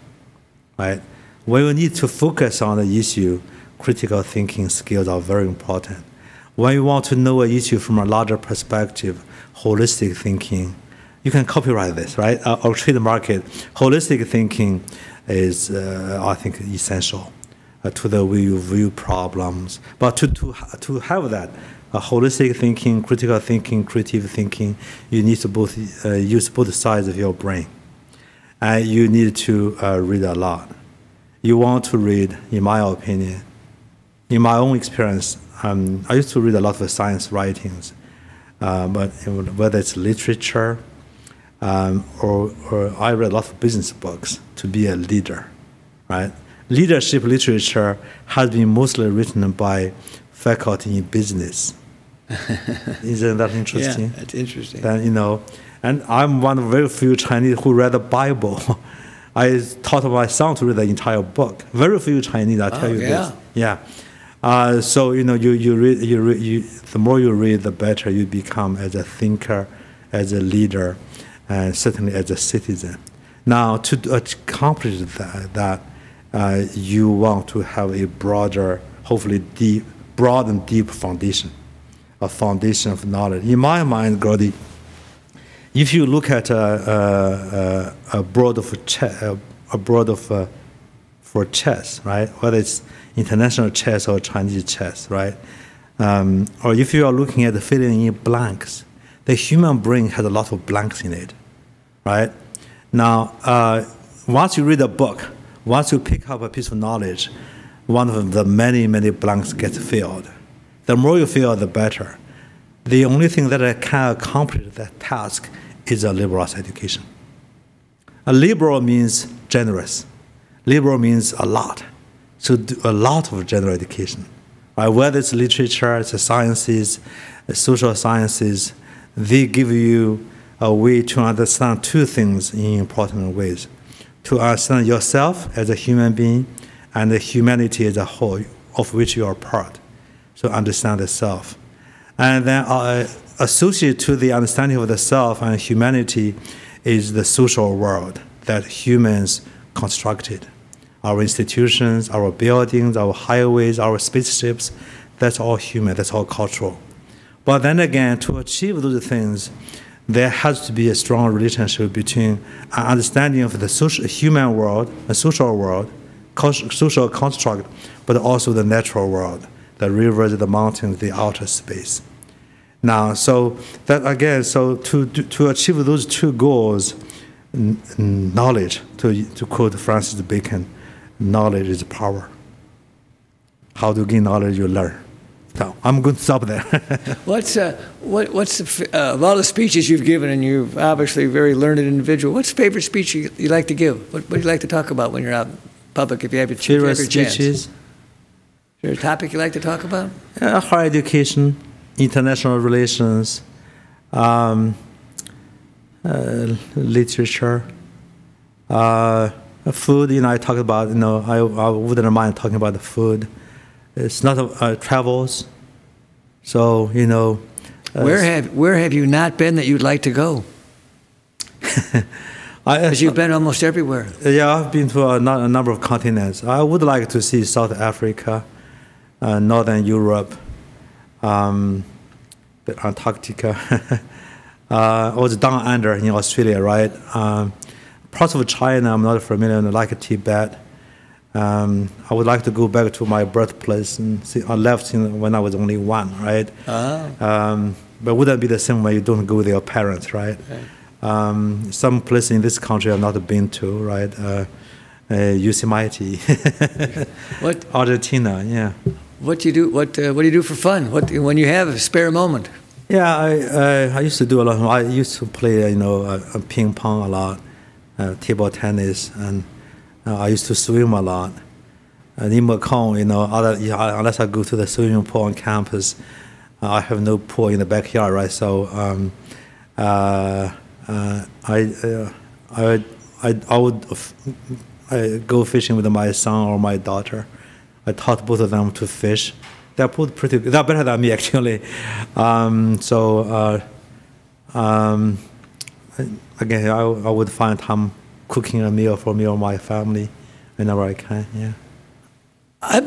Right? When you need to focus on the issue, critical thinking skills are very important. When you want to know an issue from a larger perspective, holistic thinking, you can copyright this, right? Uh, or trademark it. Holistic thinking is, uh, I think, essential uh, to the way you view problems. But to, to, to have that, uh, holistic thinking, critical thinking, creative thinking, you need to both uh, use both sides of your brain. And you need to uh, read a lot. You want to read, in my opinion, in my own experience, um, I used to read a lot of science writings, uh, but whether it's literature um, or, or I read a lot of business books to be a leader, right? Leadership literature has been mostly written by faculty in business. Isn't that interesting? Yeah, that's interesting. Then you know, and I'm one of very few Chinese who read the Bible. I taught my son to read the entire book. Very few Chinese, I tell Oh, you yeah. this. Yeah. Uh, so you know, you you read, you read, you, the more you read, the better you become as a thinker, as a leader, and certainly as a citizen. Now, to accomplish that, that uh, you want to have a broader, hopefully deep, broad and deep foundation, a foundation of knowledge. In my mind, Gordy, if you look at a, a, a board of chess, a board of uh, for chess, right? Whether it's international chess or Chinese chess, right? Um, or if you are looking at the filling in blanks, the human brain has a lot of blanks in it, right? Now, uh, once you read a book, once you pick up a piece of knowledge, one of the many, many blanks gets filled. The more you fill, the better. The only thing that can accomplish that task is a liberal education. A liberal means generous. Liberal means a lot. So do a lot of general education. Right? Whether it's literature, it's the sciences, the social sciences, they give you a way to understand two things in important ways. To understand yourself as a human being and the humanity as a whole, of which you are part. So understand the self. And then uh, associated to the understanding of the self and humanity is the social world that humans constructed. Our institutions, our buildings, our highways, our spaceships, that's all human, that's all cultural. But then again, to achieve those things, there has to be a strong relationship between an understanding of the social, human world, a social world, social construct, but also the natural world, the rivers, the mountains, the outer space. Now, so that again, so to, to, achieve those two goals, knowledge, to, to quote Francis Bacon, knowledge is power. How to gain knowledge, you learn. So I'm going to stop there. what's uh, what, what's the, uh, of all the speeches you've given, and you're obviously a very learned individual. What's the favorite speech you, you like to give? What, what do you like to talk about when you're out public? If you have your, if you have your chance? Is there a topic you like to talk about? Uh, higher education, international relations, um, uh, literature, uh, food. You know, I talk about. You know, I, I wouldn't mind talking about the food. It's not uh, travels. So you know. uh, Where have where have you not been that you'd like to go? I, Because you've been almost everywhere. Yeah, I've been to a, a number of continents. I would like to see South Africa, uh, Northern Europe, um, the Antarctica. uh, I was down under in Australia, right? Um, parts of China I'm not familiar, with, like Tibet. Um, I would like to go back to my birthplace and see, I left in, when I was only one, right? Ah. Um, but wouldn't be the same when you don't go with your parents, right? Um, some place in this country I've not been to, right? Uh, uh, Yosemite, What Argentina, yeah. what do you do? What uh, what do you do for fun? What when you have a spare moment? Yeah, I, I, I used to do a lot. I used to play, you know, uh, uh, ping pong a lot, uh, table tennis, and uh, I used to swim a lot. And in Macomb, you know, other, yeah, unless I go to the swimming pool on campus, uh, I have no pool in the backyard, right? So um, uh, uh, I, I, I, I would I go fishing with my son or my daughter. I taught both of them to fish. They're both pretty. They're better than me actually. Um, so uh, um, again, I, I would find time cooking a meal for me or my family whenever I can. Yeah. Uh,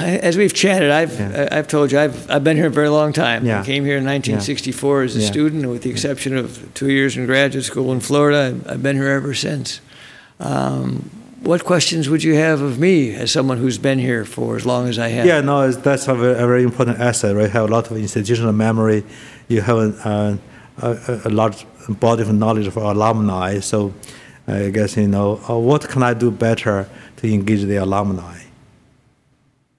as we've chatted, I've Yeah. I've told you I've I've been here a very long time. Yeah. I came here in 1964 as a Yeah. student, with the exception of two years in graduate school in Florida. I've- I've been here ever since. Um, what questions would you have of me as someone who's been here for as long as I have? Yeah, no, that's a very, a very important asset, right? You have a lot of institutional memory. You have a, a, a, a large body of knowledge for alumni. So I guess, you know, uh, what can I do better to engage the alumni?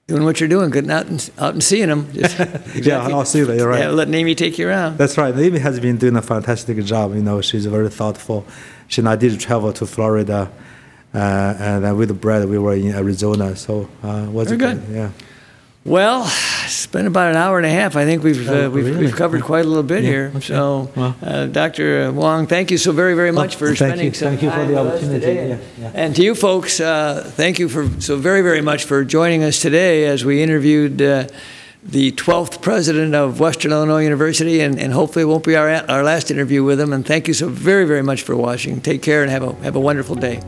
Doing what you're doing, getting out and, out and seeing them. Just, Yeah, I'll see that, you're right. Yeah, letting Amy take you around. That's right. Amy has been doing a fantastic job. You know, she's very thoughtful. She and I did travel to Florida, uh, and then with Brad, we were in Arizona. So uh, was Very good. Yeah. Well, it's been about an hour and a half. I think we've Oh, uh, we've, really? we've covered quite a little bit Yeah, here. okay. So, Well. uh, Dr. Huang, thank you so very very much for thank spending you. some Thank you for the opportunity. today. Yeah, yeah. And to you folks, uh, thank you for so very very much for joining us today as we interviewed. Uh, the 12th president of Western Illinois University, and, and hopefully it won't be our, our last interview with him. And thank you so very, very much for watching. Take care and have a, have a wonderful day.